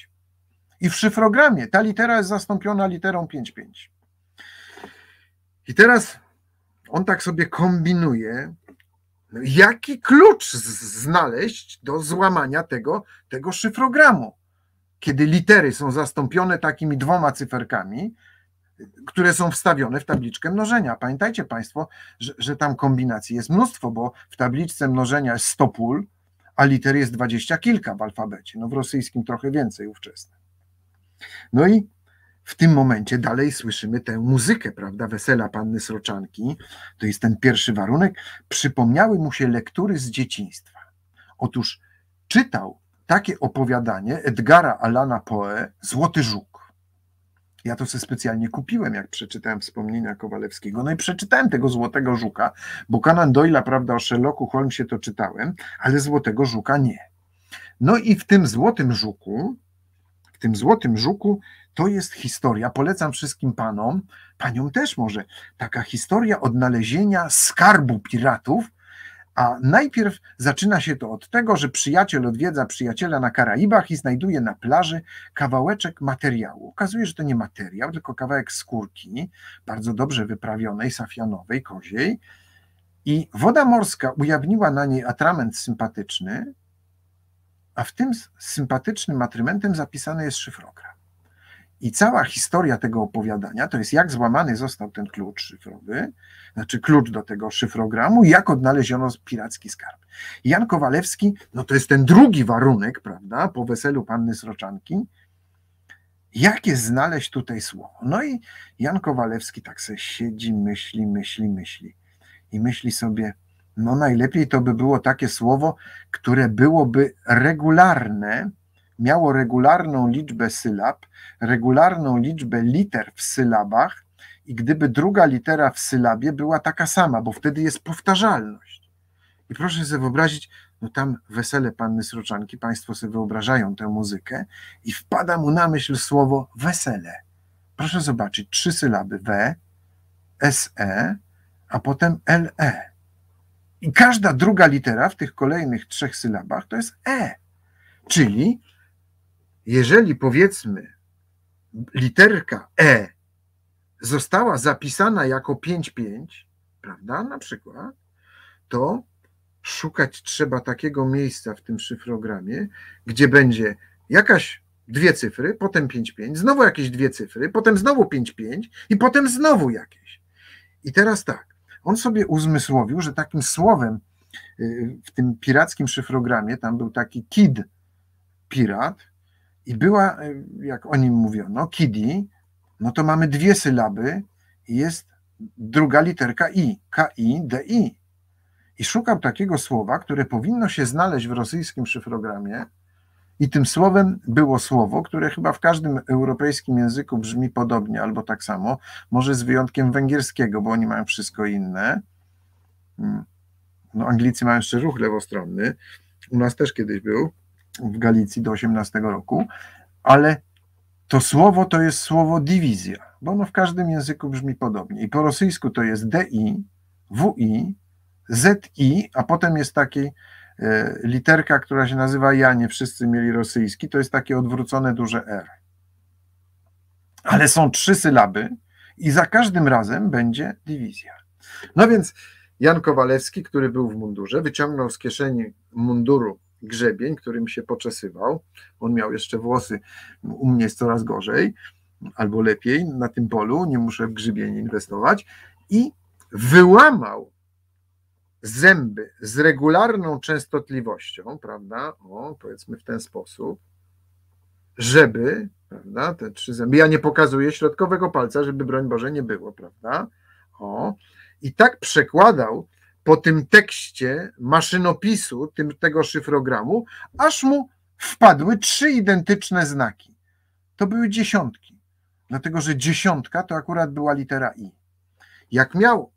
Speaker 4: I w szyfrogramie ta litera jest zastąpiona literą 5,5. I teraz on tak sobie kombinuje, no jaki klucz znaleźć do złamania tego, tego szyfrogramu, kiedy litery są zastąpione takimi dwoma cyferkami, które są wstawione w tabliczkę mnożenia. Pamiętajcie Państwo, że, że tam kombinacji jest mnóstwo, bo w tabliczce mnożenia jest 100 pól, a liter jest dwadzieścia kilka w alfabecie. No w rosyjskim trochę więcej ówczesnym. No i w tym momencie dalej słyszymy tę muzykę, prawda? Wesela panny Sroczanki. To jest ten pierwszy warunek. Przypomniały mu się lektury z dzieciństwa. Otóż czytał takie opowiadanie Edgara Alana Poe Złoty Żuk. Ja to sobie specjalnie kupiłem, jak przeczytałem wspomnienia Kowalewskiego. No i przeczytałem tego Złotego Żuka, bo Conan Doyle'a, prawda, o Sherlocku Holmesie to czytałem, ale Złotego Żuka nie. No i w tym Złotym Żuku w tym Złotym Żuku to jest historia, polecam wszystkim panom, paniom też może, taka historia odnalezienia skarbu piratów, a najpierw zaczyna się to od tego, że przyjaciel odwiedza przyjaciela na Karaibach i znajduje na plaży kawałeczek materiału. Okazuje się, że to nie materiał, tylko kawałek skórki, bardzo dobrze wyprawionej, safianowej, koziej. I woda morska ujawniła na niej atrament sympatyczny, a w tym sympatycznym matrymentem zapisany jest szyfrogram. I cała historia tego opowiadania to jest, jak złamany został ten klucz szyfrowy, znaczy klucz do tego szyfrogramu, jak odnaleziono piracki skarb. Jan Kowalewski, no to jest ten drugi warunek, prawda, po weselu panny Sroczanki, jakie znaleźć tutaj słowo. No i Jan Kowalewski tak sobie siedzi, myśli, myśli, myśli i myśli sobie, no najlepiej to by było takie słowo, które byłoby regularne, miało regularną liczbę sylab, regularną liczbę liter w sylabach i gdyby druga litera w sylabie była taka sama, bo wtedy jest powtarzalność. I proszę sobie wyobrazić, no tam wesele panny Sroczanki, państwo sobie wyobrażają tę muzykę i wpada mu na myśl słowo wesele. Proszę zobaczyć, trzy sylaby W, SE, a potem LE. I każda druga litera w tych kolejnych trzech sylabach to jest E. Czyli jeżeli powiedzmy literka E została zapisana jako 5-5, prawda, na przykład, to szukać trzeba takiego miejsca w tym szyfrogramie, gdzie będzie jakaś dwie cyfry, potem 5-5, znowu jakieś dwie cyfry, potem znowu 5-5 i potem znowu jakieś. I teraz tak, on sobie uzmysłowił, że takim słowem y, w tym pirackim szyfrogramie, tam był taki kid pirat i była, y, jak o nim mówiono, kidi, no to mamy dwie sylaby i jest druga literka i, K-I, D-I. I szukał takiego słowa, które powinno się znaleźć w rosyjskim szyfrogramie, i tym słowem było słowo, które chyba w każdym europejskim języku brzmi podobnie albo tak samo, może z wyjątkiem węgierskiego, bo oni mają wszystko inne. Hmm. No, Anglicy mają jeszcze ruch lewostronny. U nas też kiedyś był, w Galicji do 18 roku, ale to słowo to jest słowo dywizja, bo ono w każdym języku brzmi podobnie. I po rosyjsku to jest DI, WI, ZI, a potem jest taki E, literka, która się nazywa ja, nie wszyscy mieli rosyjski, to jest takie odwrócone duże R. Ale są trzy sylaby i za każdym razem będzie dywizja. No więc Jan Kowalewski, który był w mundurze, wyciągnął z kieszeni munduru grzebień, którym się poczesywał. On miał jeszcze włosy, u mnie jest coraz gorzej. albo lepiej na tym polu, nie muszę w grzybienie inwestować i wyłamał zęby z regularną częstotliwością, prawda? O, powiedzmy w ten sposób, żeby, prawda, te trzy zęby, ja nie pokazuję środkowego palca, żeby broń Boże nie było, prawda? O, i tak przekładał po tym tekście maszynopisu tym, tego szyfrogramu, aż mu wpadły trzy identyczne znaki. To były dziesiątki, dlatego że dziesiątka to akurat była litera I. Jak miał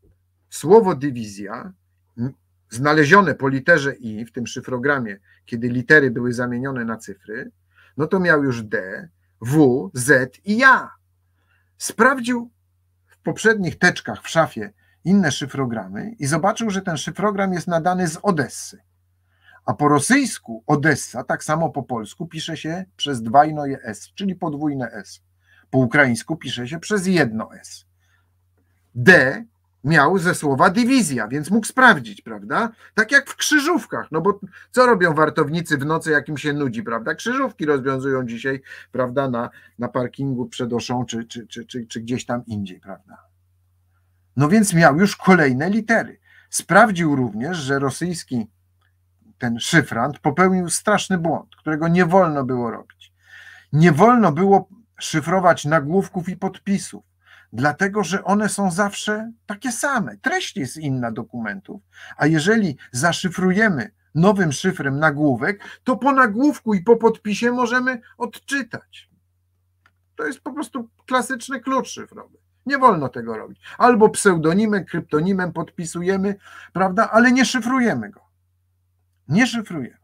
Speaker 4: słowo dywizja, znalezione po literze I w tym szyfrogramie, kiedy litery były zamienione na cyfry, no to miał już D, W, Z i ja. Sprawdził w poprzednich teczkach w szafie inne szyfrogramy i zobaczył, że ten szyfrogram jest nadany z Odessy. A po rosyjsku Odessa, tak samo po polsku, pisze się przez dwajnoje S, czyli podwójne S. Po ukraińsku pisze się przez jedno S. D miał ze słowa dywizja, więc mógł sprawdzić, prawda? Tak jak w krzyżówkach, no bo co robią wartownicy w nocy, jak im się nudzi, prawda? Krzyżówki rozwiązują dzisiaj, prawda, na, na parkingu przed Oszą czy, czy, czy, czy, czy gdzieś tam indziej, prawda? No więc miał już kolejne litery. Sprawdził również, że rosyjski ten szyfrant popełnił straszny błąd, którego nie wolno było robić. Nie wolno było szyfrować nagłówków i podpisów dlatego że one są zawsze takie same. Treść jest inna dokumentów, a jeżeli zaszyfrujemy nowym szyfrem nagłówek, to po nagłówku i po podpisie możemy odczytać. To jest po prostu klasyczny klucz szyfrowy. Nie wolno tego robić. Albo pseudonimem, kryptonimem podpisujemy, prawda, ale nie szyfrujemy go. Nie szyfrujemy.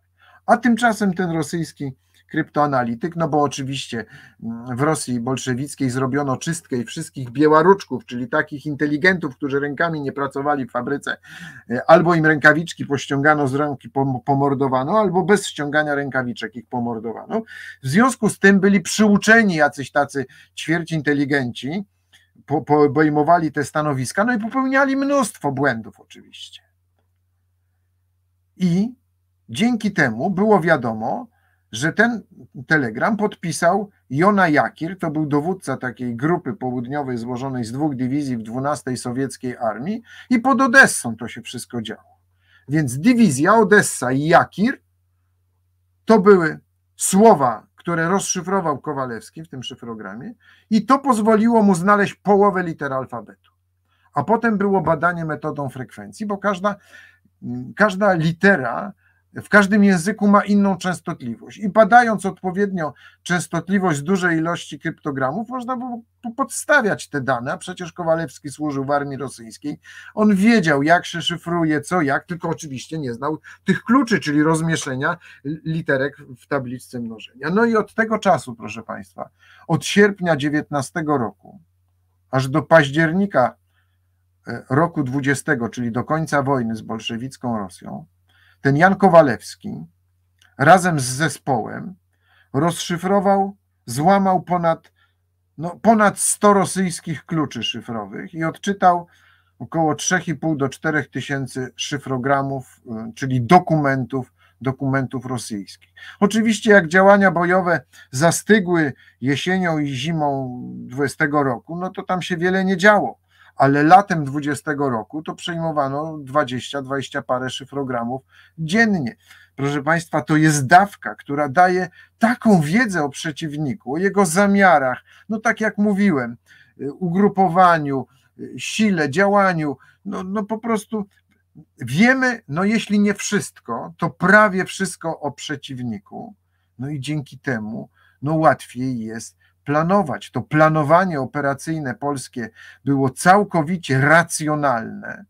Speaker 4: A tymczasem ten rosyjski kryptoanalityk, no bo oczywiście mm, w Rosji bolszewickiej zrobiono czystkę i wszystkich białaruczków, czyli takich inteligentów, którzy rękami nie pracowali w fabryce, e, albo im rękawiczki pościągano z ręki, pomordowano, albo bez ściągania rękawiczek ich pomordowano. W związku z tym byli przyuczeni jacyś tacy ćwierć inteligenci, obejmowali te stanowiska, no i popełniali mnóstwo błędów oczywiście. I dzięki temu było wiadomo, że ten telegram podpisał Jona Jakir, to był dowódca takiej grupy południowej złożonej z dwóch dywizji w 12 sowieckiej armii i pod Odessą to się wszystko działo. Więc dywizja Odessa i Jakir to były słowa, które rozszyfrował Kowalewski w tym szyfrogramie i to pozwoliło mu znaleźć połowę liter alfabetu. A potem było badanie metodą frekwencji, bo każda, każda litera w każdym języku ma inną częstotliwość i badając odpowiednio częstotliwość dużej ilości kryptogramów, można było podstawiać te dane, a przecież Kowalewski służył w armii rosyjskiej. On wiedział, jak się szyfruje, co jak, tylko oczywiście nie znał tych kluczy, czyli rozmieszczenia literek w tabliczce mnożenia. No i od tego czasu, proszę Państwa, od sierpnia 19 roku aż do października e, roku 20, czyli do końca wojny z bolszewicką Rosją, ten Jan Kowalewski razem z zespołem rozszyfrował, złamał ponad, no, ponad 100 rosyjskich kluczy szyfrowych i odczytał około 3,5 do 4 tysięcy szyfrogramów, y, czyli dokumentów, dokumentów rosyjskich. Oczywiście jak działania bojowe zastygły jesienią i zimą 20 roku, no to tam się wiele nie działo ale latem 20 roku to przejmowano 20-20 parę szyfrogramów dziennie. Proszę Państwa, to jest dawka, która daje taką wiedzę o przeciwniku, o jego zamiarach, no tak jak mówiłem, ugrupowaniu, sile, działaniu, no, no po prostu wiemy, no jeśli nie wszystko, to prawie wszystko o przeciwniku, no i dzięki temu no łatwiej jest planować. To planowanie operacyjne polskie było całkowicie racjonalne,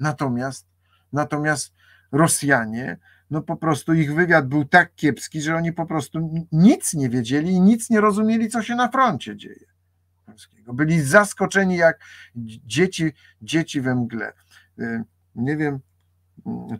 Speaker 4: natomiast, natomiast Rosjanie, no po prostu ich wywiad był tak kiepski, że oni po prostu nic nie wiedzieli i nic nie rozumieli, co się na froncie dzieje. Byli zaskoczeni jak dzieci, dzieci we mgle. Y, nie wiem,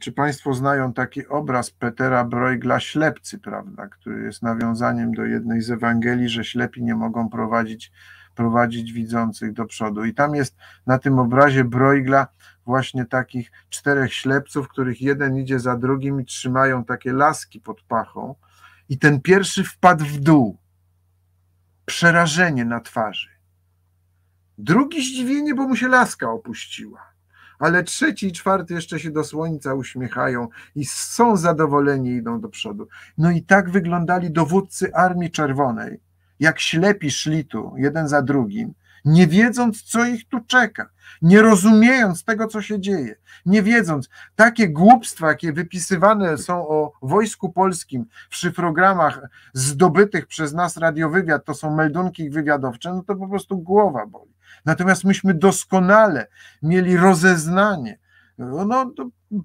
Speaker 4: czy Państwo znają taki obraz Petera Bruegla Ślepcy, prawda, który jest nawiązaniem do jednej z Ewangelii, że ślepi nie mogą prowadzić, prowadzić widzących do przodu. I tam jest na tym obrazie Bruegla właśnie takich czterech ślepców, których jeden idzie za drugim i trzymają takie laski pod pachą. I ten pierwszy wpadł w dół. przerażenie na twarzy. Drugi zdziwienie, bo mu się laska opuściła. Ale trzeci i czwarty jeszcze się do słońca uśmiechają i są zadowoleni, idą do przodu. No i tak wyglądali dowódcy Armii Czerwonej, jak ślepi szli tu, jeden za drugim, nie wiedząc, co ich tu czeka, nie rozumiejąc tego, co się dzieje, nie wiedząc, takie głupstwa, jakie wypisywane są o Wojsku Polskim w szyfrogramach zdobytych przez nas radiowywiad, to są meldunki wywiadowcze, no to po prostu głowa boli. Natomiast myśmy doskonale mieli rozeznanie, no,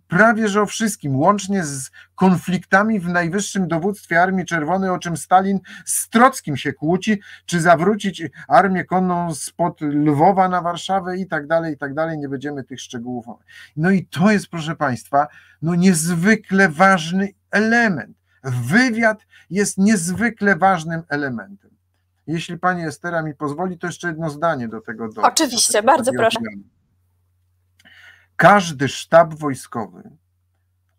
Speaker 4: prawie że o wszystkim, łącznie z konfliktami w najwyższym dowództwie Armii Czerwonej, o czym Stalin z Trockim się kłóci, czy zawrócić armię konną spod Lwowa na Warszawę i tak dalej, i tak dalej, nie będziemy tych szczegółów. No i to jest, proszę Państwa, no niezwykle ważny element. Wywiad jest niezwykle ważnym elementem. Jeśli pani Estera mi pozwoli, to jeszcze jedno zdanie do tego. Do,
Speaker 2: Oczywiście,
Speaker 4: do tego,
Speaker 2: bardzo proszę.
Speaker 4: Każdy sztab wojskowy,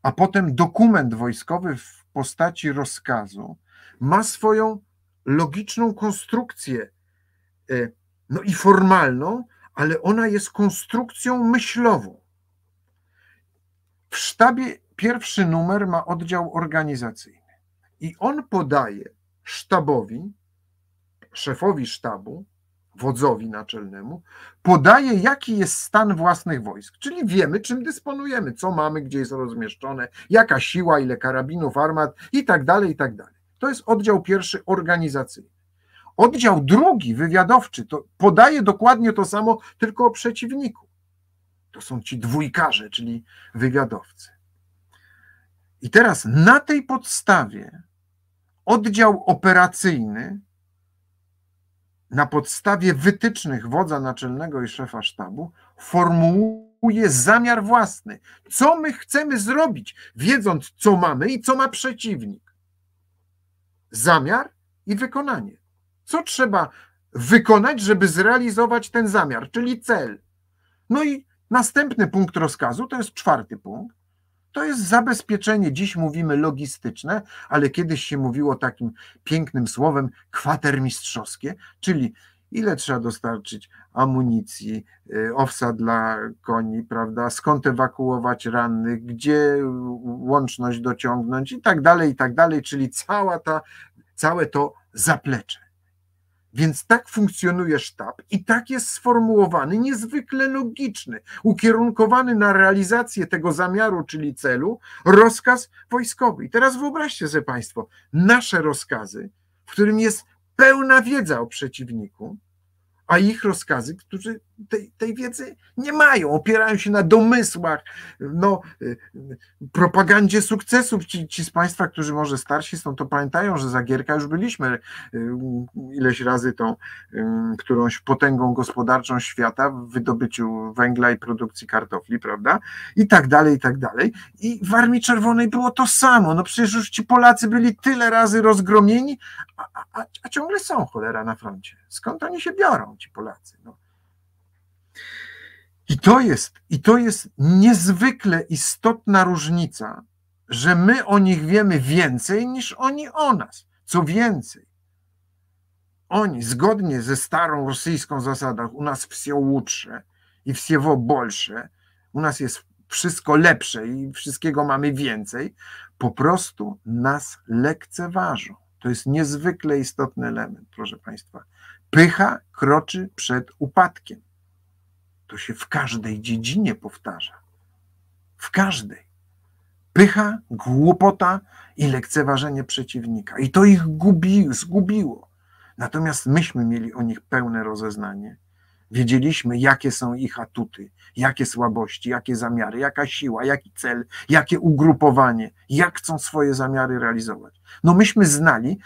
Speaker 4: a potem dokument wojskowy w postaci rozkazu ma swoją logiczną konstrukcję, e, no i formalną, ale ona jest konstrukcją myślową. W sztabie pierwszy numer ma oddział organizacyjny i on podaje sztabowi szefowi sztabu, wodzowi naczelnemu, podaje, jaki jest stan własnych wojsk, czyli wiemy, czym dysponujemy, co mamy, gdzie jest rozmieszczone, jaka siła, ile karabinów, armat i tak dalej, i tak dalej. To jest oddział pierwszy organizacyjny. Oddział drugi, wywiadowczy, to podaje dokładnie to samo, tylko o przeciwniku. To są ci dwójkarze, czyli wywiadowcy. I teraz na tej podstawie oddział operacyjny na podstawie wytycznych wodza naczelnego i szefa sztabu formułuje zamiar własny. Co my chcemy zrobić, wiedząc, co mamy i co ma przeciwnik? Zamiar i wykonanie. Co trzeba wykonać, żeby zrealizować ten zamiar, czyli cel? No i następny punkt rozkazu to jest czwarty punkt to jest zabezpieczenie, dziś mówimy logistyczne, ale kiedyś się mówiło takim pięknym słowem kwatermistrzowskie, czyli ile trzeba dostarczyć amunicji, y, owsa dla koni, prawda, skąd ewakuować rannych, gdzie łączność dociągnąć i tak dalej, i tak dalej, czyli cała ta, całe to zaplecze. Więc tak funkcjonuje sztab i tak jest sformułowany, niezwykle logiczny, ukierunkowany na realizację tego zamiaru, czyli celu, rozkaz wojskowy. I teraz wyobraźcie sobie Państwo, nasze rozkazy, w którym jest pełna wiedza o przeciwniku, a ich rozkazy, którzy tej, tej wiedzy nie mają, opierają się na domysłach, no, y, propagandzie sukcesów. Ci, ci z Państwa, którzy może starsi są, to pamiętają, że za Gierka już byliśmy y, ileś razy tą y, którąś potęgą gospodarczą świata w wydobyciu węgla i produkcji kartofli, prawda? I tak dalej, i tak dalej. I w Armii Czerwonej było to samo. No przecież już ci Polacy byli tyle razy rozgromieni, a, a, a ciągle są cholera na froncie. Skąd oni się biorą, ci Polacy? No. I to jest, i to jest niezwykle istotna różnica, że my o nich wiemy więcej niż oni o nas. Co więcej, oni zgodnie ze starą rosyjską zasadą, u nas łudsze i wsiewo bolsze, u nas jest wszystko lepsze i wszystkiego mamy więcej, po prostu nas lekceważą. To jest niezwykle istotny element, proszę Państwa. Pycha kroczy przed upadkiem. To się w każdej dziedzinie powtarza. W każdej. Pycha, głupota i lekceważenie przeciwnika. I to ich gubi, zgubiło. Natomiast myśmy mieli o nich pełne rozeznanie. Wiedzieliśmy, jakie są ich atuty, jakie słabości, jakie zamiary, jaka siła, jaki cel, jakie ugrupowanie, jak chcą swoje zamiary realizować. No myśmy znali,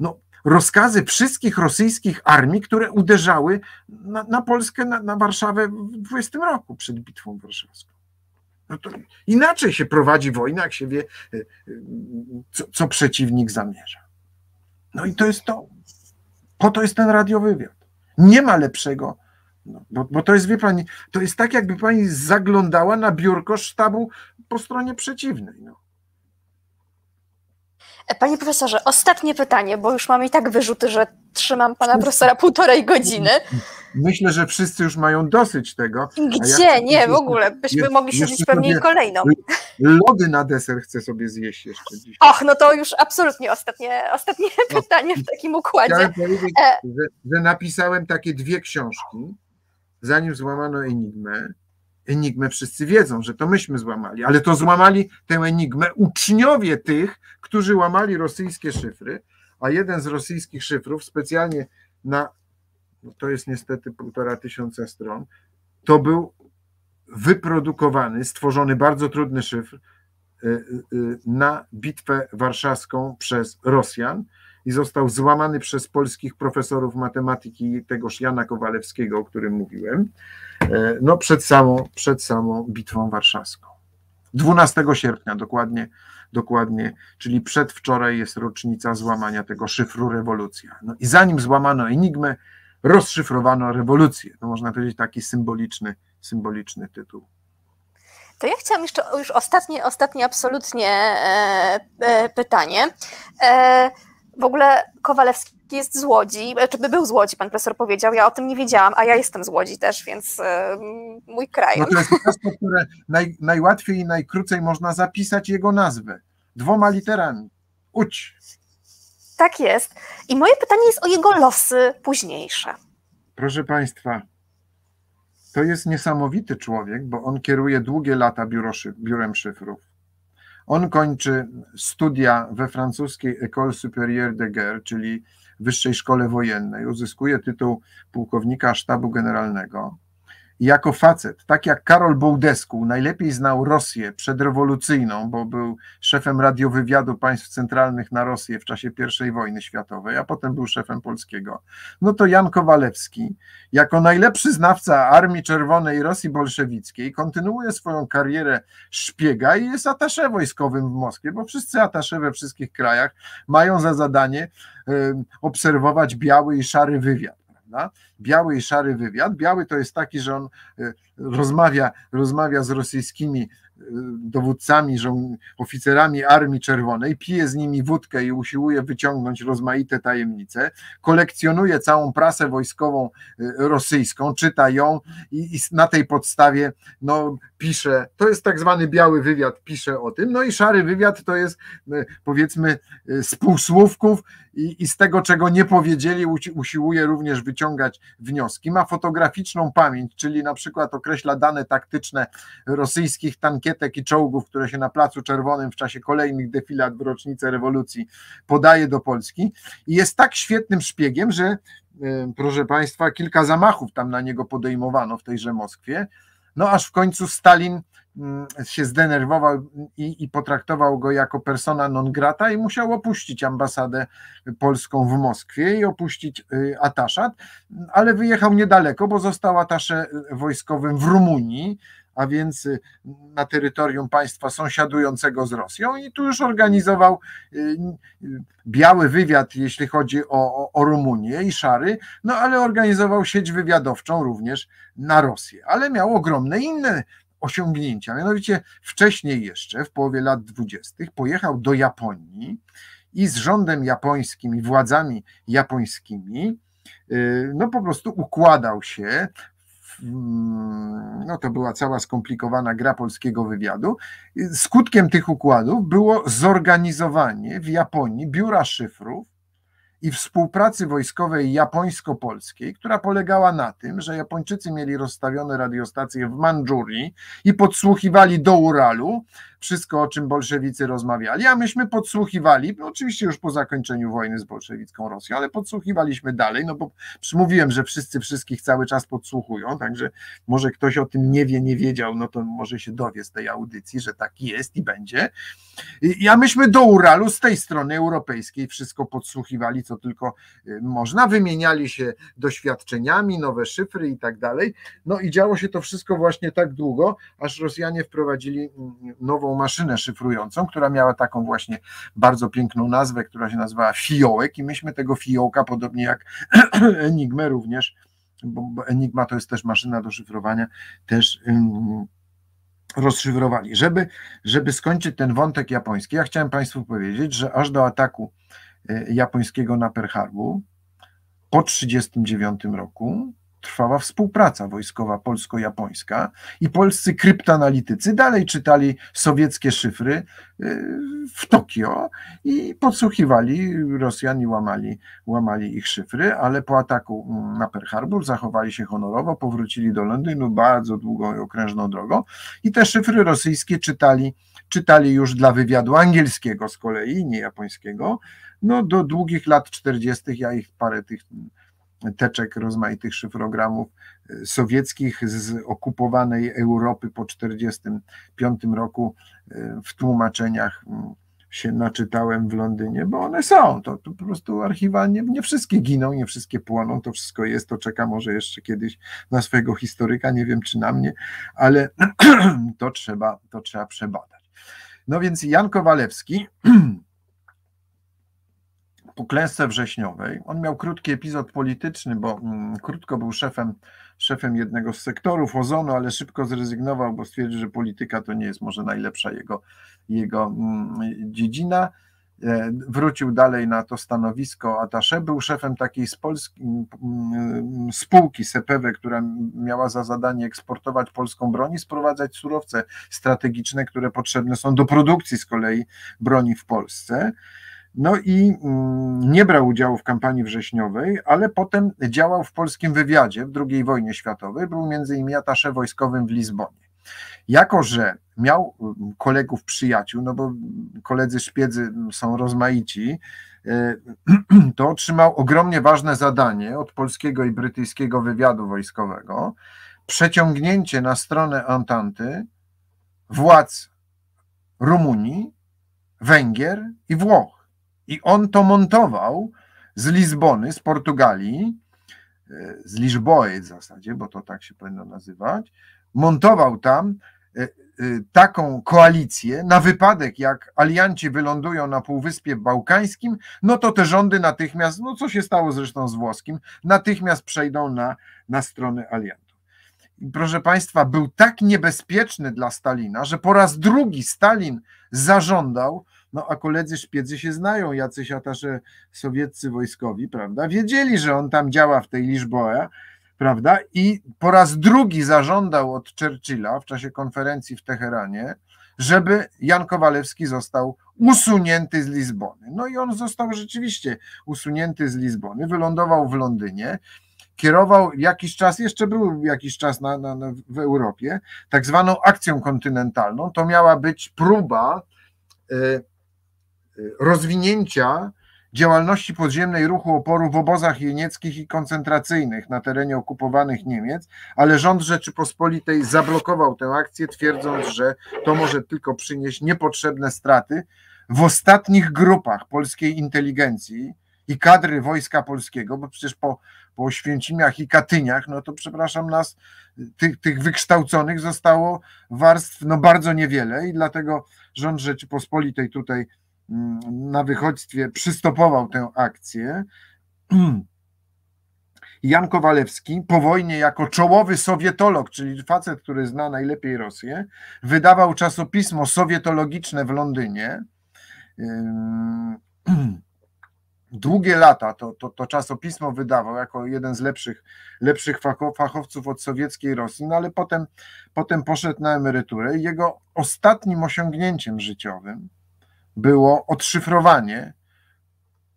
Speaker 4: no rozkazy wszystkich rosyjskich armii, które uderzały na, na Polskę, na, na, Warszawę w 20 roku przed bitwą warszawską. No to inaczej się prowadzi wojna, jak się wie, e, e, co, co przeciwnik zamierza. No i to jest to. Po to jest ten radiowywiad. Nie ma lepszego, no, bo, bo to jest, wie pani, to jest tak, jakby pani zaglądała na biurko sztabu po stronie przeciwnej. No.
Speaker 2: Panie profesorze, ostatnie pytanie, bo już mam i tak wyrzuty, że trzymam pana profesora półtorej godziny.
Speaker 4: Myślę, że wszyscy już mają dosyć tego.
Speaker 2: Gdzie? Ja nie, w ogóle. Byśmy
Speaker 4: jest,
Speaker 2: mogli siedzieć pewnie kolejną.
Speaker 4: Lody na deser chcę sobie zjeść jeszcze dziś.
Speaker 2: Och, no to już absolutnie ostatnie, ostatnie no, pytanie w takim układzie.
Speaker 4: Chciałem powiedzieć, e... że, że napisałem takie dwie książki, zanim złamano Enigmę. Enigmę wszyscy wiedzą, że to myśmy złamali, ale to złamali tę enigmę uczniowie tych, którzy łamali rosyjskie szyfry, a jeden z rosyjskich szyfrów specjalnie na, no to jest niestety półtora tysiąca stron, to był wyprodukowany, stworzony bardzo trudny szyfr y, y, y, na bitwę warszawską przez Rosjan i został złamany przez polskich profesorów matematyki, tegoż Jana Kowalewskiego, o którym mówiłem, e, no przed samą, przed samą bitwą warszawską. 12 sierpnia dokładnie, dokładnie, czyli przedwczoraj jest rocznica złamania tego szyfru rewolucja. No i zanim złamano enigmę, rozszyfrowano rewolucję. To można powiedzieć taki symboliczny, symboliczny tytuł.
Speaker 2: To ja chciałam jeszcze już ostatnie, ostatnie absolutnie e, e, pytanie. E, w ogóle Kowalewski jest z Łodzi, czy by był z Łodzi, pan profesor powiedział, ja o tym nie wiedziałam, a ja jestem z Łodzi też, więc y, mój kraj.
Speaker 4: No to jest miasto, które naj, najłatwiej i najkrócej można zapisać jego nazwę. Dwoma literami. Uć.
Speaker 2: Tak jest. I moje pytanie jest o jego losy późniejsze.
Speaker 4: Proszę Państwa, to jest niesamowity człowiek, bo on kieruje długie lata biuro, biurem szyfrów on kończy studia we francuskiej École Supérieure de Guerre, czyli Wyższej Szkole Wojennej, uzyskuje tytuł pułkownika sztabu generalnego jako facet, tak jak Karol Bołdesku, najlepiej znał Rosję przedrewolucyjną, bo był szefem radiowywiadu państw centralnych na Rosję w czasie I wojny światowej, a potem był szefem polskiego, no to Jan Kowalewski, jako najlepszy znawca Armii Czerwonej Rosji Bolszewickiej, kontynuuje swoją karierę szpiega i jest atasze wojskowym w Moskwie, bo wszyscy atasze we wszystkich krajach mają za zadanie obserwować biały i szary wywiad prawda? Biały i szary wywiad. Biały to jest taki, że on e, rozmawia, rozmawia z rosyjskimi dowódcami, oficerami Armii Czerwonej, pije z nimi wódkę i usiłuje wyciągnąć rozmaite tajemnice, kolekcjonuje całą prasę wojskową e, rosyjską, czyta ją i, na tej podstawie no, pisze, to jest tak zwany biały wywiad, pisze o tym, no i szary wywiad to jest powiedzmy z półsłówków i, i z tego, czego nie powiedzieli, usiłuje również wyciągać wnioski. Ma fotograficzną pamięć, czyli na przykład określa dane taktyczne rosyjskich tankietek i czołgów, które się na Placu Czerwonym w czasie kolejnych defilat w rocznicę rewolucji podaje do Polski. I jest tak świetnym szpiegiem, że proszę Państwa, kilka zamachów tam na niego podejmowano w tejże Moskwie, no aż w końcu Stalin Mm, się zdenerwował i, i, potraktował go jako persona non grata i musiał opuścić ambasadę polską w Moskwie i opuścić y, ataszat, ale wyjechał niedaleko, bo został atasze wojskowym w Rumunii, a więc y, na terytorium państwa sąsiadującego z Rosją i tu już organizował y, biały wywiad, jeśli chodzi o, o, o Rumunię i szary, no ale organizował sieć wywiadowczą również na Rosję, ale miał ogromne inne osiągnięcia. Mianowicie wcześniej jeszcze, w połowie lat dwudziestych, pojechał do Japonii i z rządem japońskim i władzami japońskimi, y, no po prostu układał się. No to była cała skomplikowana gra polskiego wywiadu. Skutkiem tych układów było zorganizowanie w Japonii biura szyfrów i współpracy wojskowej japońsko-polskiej, która polegała na tym, że Japończycy mieli rozstawione radiostacje w Mandżurii i podsłuchiwali do Uralu wszystko, o czym bolszewicy rozmawiali, a myśmy podsłuchiwali, no oczywiście już po zakończeniu wojny z bolszewicką Rosją, ale podsłuchiwaliśmy dalej, no bo przymówiłem, że wszyscy wszystkich cały czas podsłuchują, także może ktoś o tym nie wie, nie wiedział, no to może się dowie z tej audycji, że tak jest i będzie. I, a myśmy do Uralu z tej strony europejskiej wszystko podsłuchiwali, co tylko y, można, wymieniali się doświadczeniami, nowe szyfry i tak dalej. No i działo się to wszystko właśnie tak długo, aż Rosjanie wprowadzili mm, maszynę szyfrującą, która miała taką właśnie bardzo piękną nazwę, która się nazywała Fiołek i myśmy tego Fiołka, podobnie jak Enigmę również, bo Enigma to jest też maszyna do szyfrowania, też rozszyfrowali. Żeby, żeby skończyć ten wątek japoński, ja chciałem Państwu powiedzieć, że aż do ataku e, japońskiego na Pearl po 1939 roku trwała współpraca wojskowa polsko-japońska i polscy kryptoanalitycy dalej czytali sowieckie szyfry y, w Tokio i podsłuchiwali Rosjan i łamali, łamali ich szyfry, ale po ataku mm, na Pearl Harbor zachowali się honorowo, powrócili do Londynu bardzo długą i okrężną drogą i te szyfry rosyjskie czytali, czytali już dla wywiadu angielskiego z kolei, nie japońskiego, no do długich lat 40. ja ich parę tych teczek rozmaitych szyfrogramów e, sowieckich z okupowanej Europy po 1945 roku e, w tłumaczeniach mm, się naczytałem w Londynie, bo one są, to, to po prostu archiwa, nie, nie, wszystkie giną, nie wszystkie płoną, to wszystko jest, to czeka może jeszcze kiedyś na swojego historyka, nie wiem czy na mnie, ale to trzeba, to trzeba przebadać. No więc Jan Kowalewski po klęsce wrześniowej. On miał krótki epizod polityczny, bo mm, krótko był szefem, szefem jednego z sektorów ozonu, ale szybko zrezygnował, bo stwierdził, że polityka to nie jest może najlepsza jego, jego mm, dziedzina. E, wrócił dalej na to stanowisko Atasze, był szefem takiej z Polski, mm, spółki Sepewe, która miała za zadanie eksportować polską broń i sprowadzać surowce strategiczne, które potrzebne są do produkcji z kolei broni w Polsce. No i mm, nie brał udziału w kampanii wrześniowej, ale potem działał w polskim wywiadzie w II wojnie światowej, był między innymi atasze wojskowym w Lizbonie. Jako, że miał mm, kolegów, przyjaciół, no bo koledzy szpiedzy są rozmaici, e, to otrzymał ogromnie ważne zadanie od polskiego i brytyjskiego wywiadu wojskowego przeciągnięcie na stronę Antanty władz Rumunii, Węgier i Włoch. I on to montował z Lizbony, z Portugalii, e, z Lisboy w zasadzie, bo to tak się powinno nazywać, montował tam e, e, taką koalicję na wypadek, jak alianci wylądują na Półwyspie Bałkańskim, no to te rządy natychmiast, no co się stało zresztą z włoskim, natychmiast przejdą na, na stronę aliantów. I proszę Państwa, był tak niebezpieczny dla Stalina, że po raz drugi Stalin zażądał, no a koledzy szpiedzy się znają, jacyś atasze sowieccy wojskowi, prawda? Wiedzieli, że on tam działa w tej Liszboe, prawda? I po raz drugi zażądał od Churchilla w czasie konferencji w Teheranie, żeby Jan Kowalewski został usunięty z Lizbony. No i on został rzeczywiście usunięty z Lizbony, wylądował w Londynie, kierował jakiś czas, jeszcze był jakiś czas na, na, na w Europie, tak zwaną akcją kontynentalną. To miała być próba y, rozwinięcia działalności podziemnej ruchu oporu w obozach jenieckich i koncentracyjnych na terenie okupowanych Niemiec, ale rząd Rzeczypospolitej zablokował tę akcję, twierdząc, że to może tylko przynieść niepotrzebne straty w ostatnich grupach polskiej inteligencji i kadry Wojska Polskiego, bo przecież po, po Święcimiach i Katyniach, no to przepraszam nas, tych, tych wykształconych zostało warstw no bardzo niewiele i dlatego rząd Rzeczypospolitej tutaj na wychodźstwie przystopował tę akcję. Jan Kowalewski po wojnie jako czołowy sowietolog, czyli facet, który zna najlepiej Rosję, wydawał czasopismo sowietologiczne w Londynie. Długie lata to, to, to czasopismo wydawał jako jeden z lepszych, lepszych fachowców od sowieckiej Rosji, no ale potem, potem poszedł na emeryturę jego ostatnim osiągnięciem życiowym było odszyfrowanie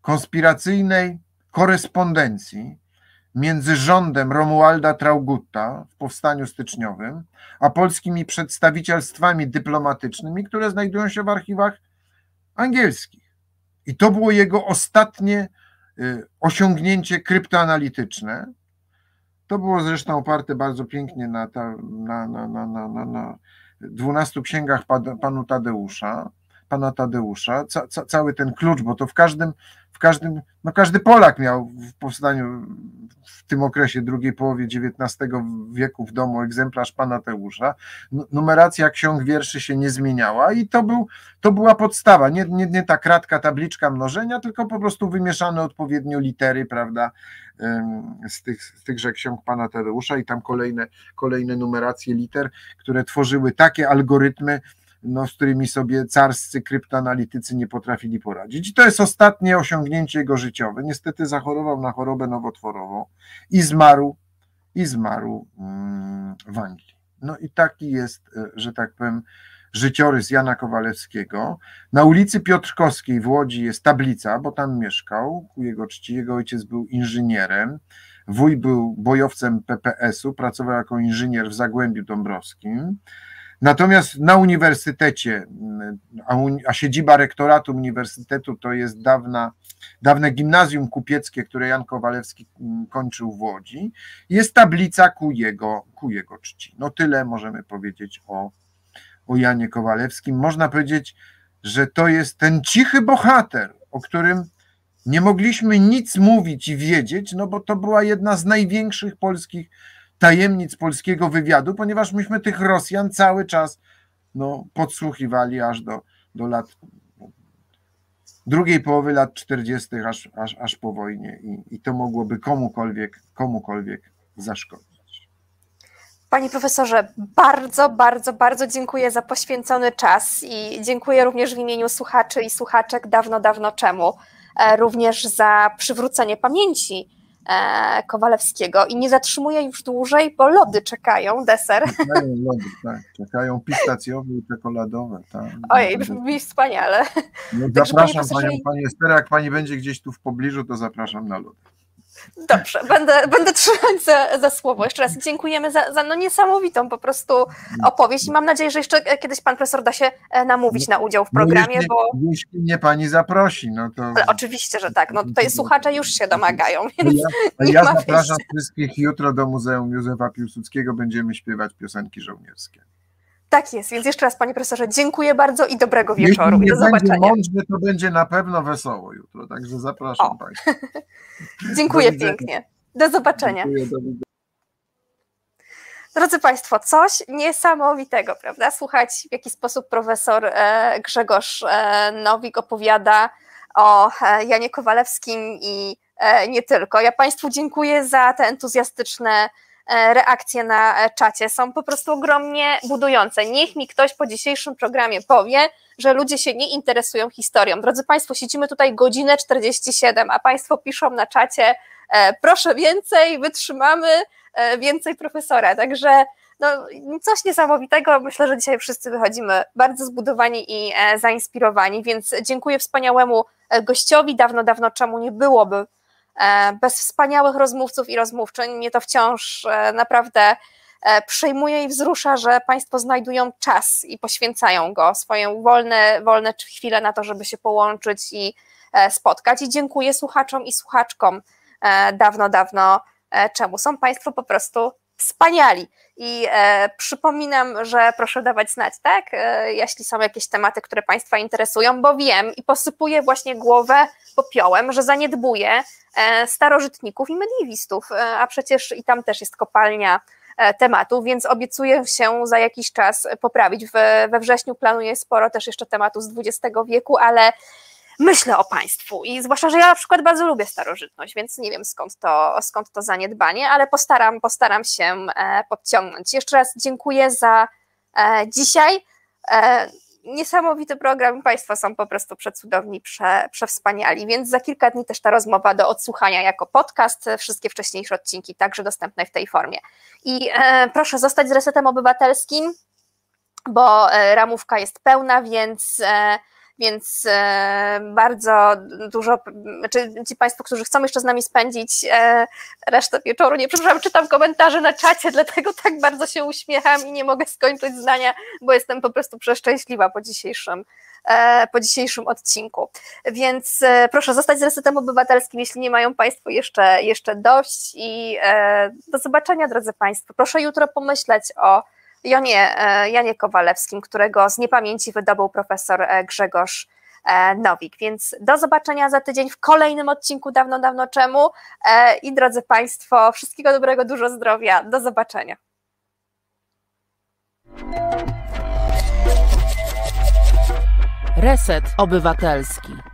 Speaker 4: konspiracyjnej korespondencji między rządem Romualda Traugutta w powstaniu styczniowym, a polskimi przedstawicielstwami dyplomatycznymi, które znajdują się w archiwach angielskich. I to było jego ostatnie y, osiągnięcie kryptoanalityczne. To było zresztą oparte bardzo pięknie na, ta, na, na, na, na, na 12 księgach panu Tadeusza pana Tadeusza, ca, ca, cały ten klucz, bo to w każdym, w każdym, no każdy Polak miał w powstaniu w tym okresie drugiej połowie XIX wieku w domu egzemplarz pana Teusza. Numeracja ksiąg wierszy się nie zmieniała i to, był, to była podstawa, nie, nie, nie ta kratka tabliczka mnożenia, tylko po prostu wymieszane odpowiednio litery, prawda, z, tych, z tychże ksiąg pana Tadeusza i tam kolejne, kolejne numeracje liter, które tworzyły takie algorytmy, no, z którymi sobie carscy kryptoanalitycy nie potrafili poradzić. I to jest ostatnie osiągnięcie jego życiowe. Niestety zachorował na chorobę nowotworową i zmarł, i zmarł mm, w Anglii. No i taki jest, e, że tak powiem, życiorys Jana Kowalewskiego. Na ulicy Piotrkowskiej w Łodzi jest tablica, bo tam mieszkał ku jego czci. Jego ojciec był inżynierem. Wuj był bojowcem PPS-u, pracował jako inżynier w Zagłębiu Dąbrowskim. Natomiast na uniwersytecie, a, a, siedziba rektoratu uniwersytetu to jest dawna, dawne gimnazjum kupieckie, które Jan Kowalewski mm, kończył w Łodzi, jest tablica ku jego, ku jego czci. No tyle możemy powiedzieć o, o Janie Kowalewskim. Można powiedzieć, że to jest ten cichy bohater, o którym nie mogliśmy nic mówić i wiedzieć, no bo to była jedna z największych polskich tajemnic polskiego wywiadu, ponieważ myśmy tych Rosjan cały czas no, podsłuchiwali aż do, do lat drugiej połowy lat 40., aż, aż, aż po wojnie i, i to mogłoby komukolwiek, komukolwiek zaszkodzić.
Speaker 2: Panie profesorze, bardzo, bardzo, bardzo dziękuję za poświęcony czas i dziękuję również w imieniu słuchaczy i słuchaczek dawno, dawno czemu, e, również za przywrócenie pamięci Kowalewskiego i nie zatrzymuję już dłużej, bo lody czekają, deser.
Speaker 4: Czekają lody, tak, czekają pistacjowe i czekoladowe. Tak.
Speaker 2: Ojej, brzmi wspaniale.
Speaker 4: No, zapraszam panią, pani Estera, jak pani będzie gdzieś tu w pobliżu, to zapraszam na lody.
Speaker 2: Dobrze, będę, będę trzymać za, za słowo. Jeszcze raz dziękujemy za, za no niesamowitą po prostu opowieść i mam nadzieję, że jeszcze kiedyś pan profesor da się e, namówić na udział w programie,
Speaker 4: jeśli,
Speaker 2: bo...
Speaker 4: Jeśli mnie pani zaprosi, no to...
Speaker 2: Ale oczywiście, że tak, no tutaj słuchacze już się domagają, więc
Speaker 4: Ja, ja zapraszam wszystkich jutro do Muzeum Józefa Piłsudskiego, będziemy śpiewać piosenki żołnierskie.
Speaker 2: Tak jest, więc jeszcze raz panie profesorze dziękuję bardzo i dobrego wieczoru.
Speaker 4: Jeśli nie
Speaker 2: do zobaczenia.
Speaker 4: będzie mądrze, to będzie na pewno wesoło jutro, także zapraszam o. Państwa.
Speaker 2: dziękuję pięknie. Do zobaczenia. Dziękuję, do Drodzy Państwo, coś niesamowitego, prawda? Słuchać, w jaki sposób profesor e, Grzegorz e, Nowik opowiada o e, Janie Kowalewskim i nie tylko. Ja Państwu dziękuję za te entuzjastyczne reakcje na e, czacie są po prostu ogromnie budujące. Niech mi ktoś po dzisiejszym programie powie, że ludzie się nie interesują historią. Drodzy Państwo, siedzimy tutaj godzinę 47, a Państwo piszą na czacie, e, proszę więcej, wytrzymamy, więcej profesora. Także no, coś niesamowitego. Myślę, że dzisiaj wszyscy wychodzimy bardzo zbudowani i zainspirowani, więc dziękuję wspaniałemu gościowi. Dawno, dawno czemu nie byłoby E, bez wspaniałych rozmówców i rozmówczyń. Mnie to wciąż e, naprawdę e, przejmuje i wzrusza, że Państwo znajdują czas i poświęcają go, swoje wolne, wolne chwile na to, żeby się połączyć i spotkać. I dziękuję słuchaczom i słuchaczkom dawno, dawno czemu. Są Państwo po prostu wspaniali. I e, przypominam, że proszę dawać znać, tak? E, jeśli są jakieś tematy, które Państwa interesują, bo wiem i posypuję właśnie głowę popiołem, że zaniedbuję e, starożytników i mediewistów, e, a przecież i tam też jest kopalnia e, tematów, więc obiecuję się za jakiś czas poprawić. We, we wrześniu planuję sporo też jeszcze tematów z XX wieku, ale myślę o państwu i zwłaszcza, że ja na przykład bardzo lubię starożytność, więc nie wiem skąd to, skąd to zaniedbanie, ale postaram, postaram się e, podciągnąć. Jeszcze raz dziękuję za e, dzisiaj. E, niesamowity program, Państwo są po prostu przecudowni, prze, przewspaniali, więc za kilka dni też ta rozmowa do odsłuchania jako podcast, wszystkie wcześniejsze odcinki także dostępne w tej formie. I proszę zostać z Resetem Obywatelskim, bo ramówka jest pełna, więc więc e, bardzo dużo, znaczy ci Państwo, którzy chcą jeszcze z nami spędzić e, resztę wieczoru, nie przepraszam, czytam komentarze na czacie, dlatego tak bardzo się uśmiecham i nie mogę skończyć zdania, bo jestem po prostu przeszczęśliwa po dzisiejszym e, po dzisiejszym odcinku. Więc proszę zostać z Resetem Obywatelskim, jeśli nie mają Państwo jeszcze, jeszcze dość i do zobaczenia, drodzy Państwo. Proszę jutro pomyśleć o Jonie, e, Janie Kowalewskim, którego z niepamięci wydobył profesor e, Grzegorz e, Nowik. Więc do zobaczenia za tydzień w kolejnym odcinku Dawno, Dawno Czemu. I drodzy Państwo, wszystkiego dobrego, dużo zdrowia. Do zobaczenia.
Speaker 1: Reset Obywatelski.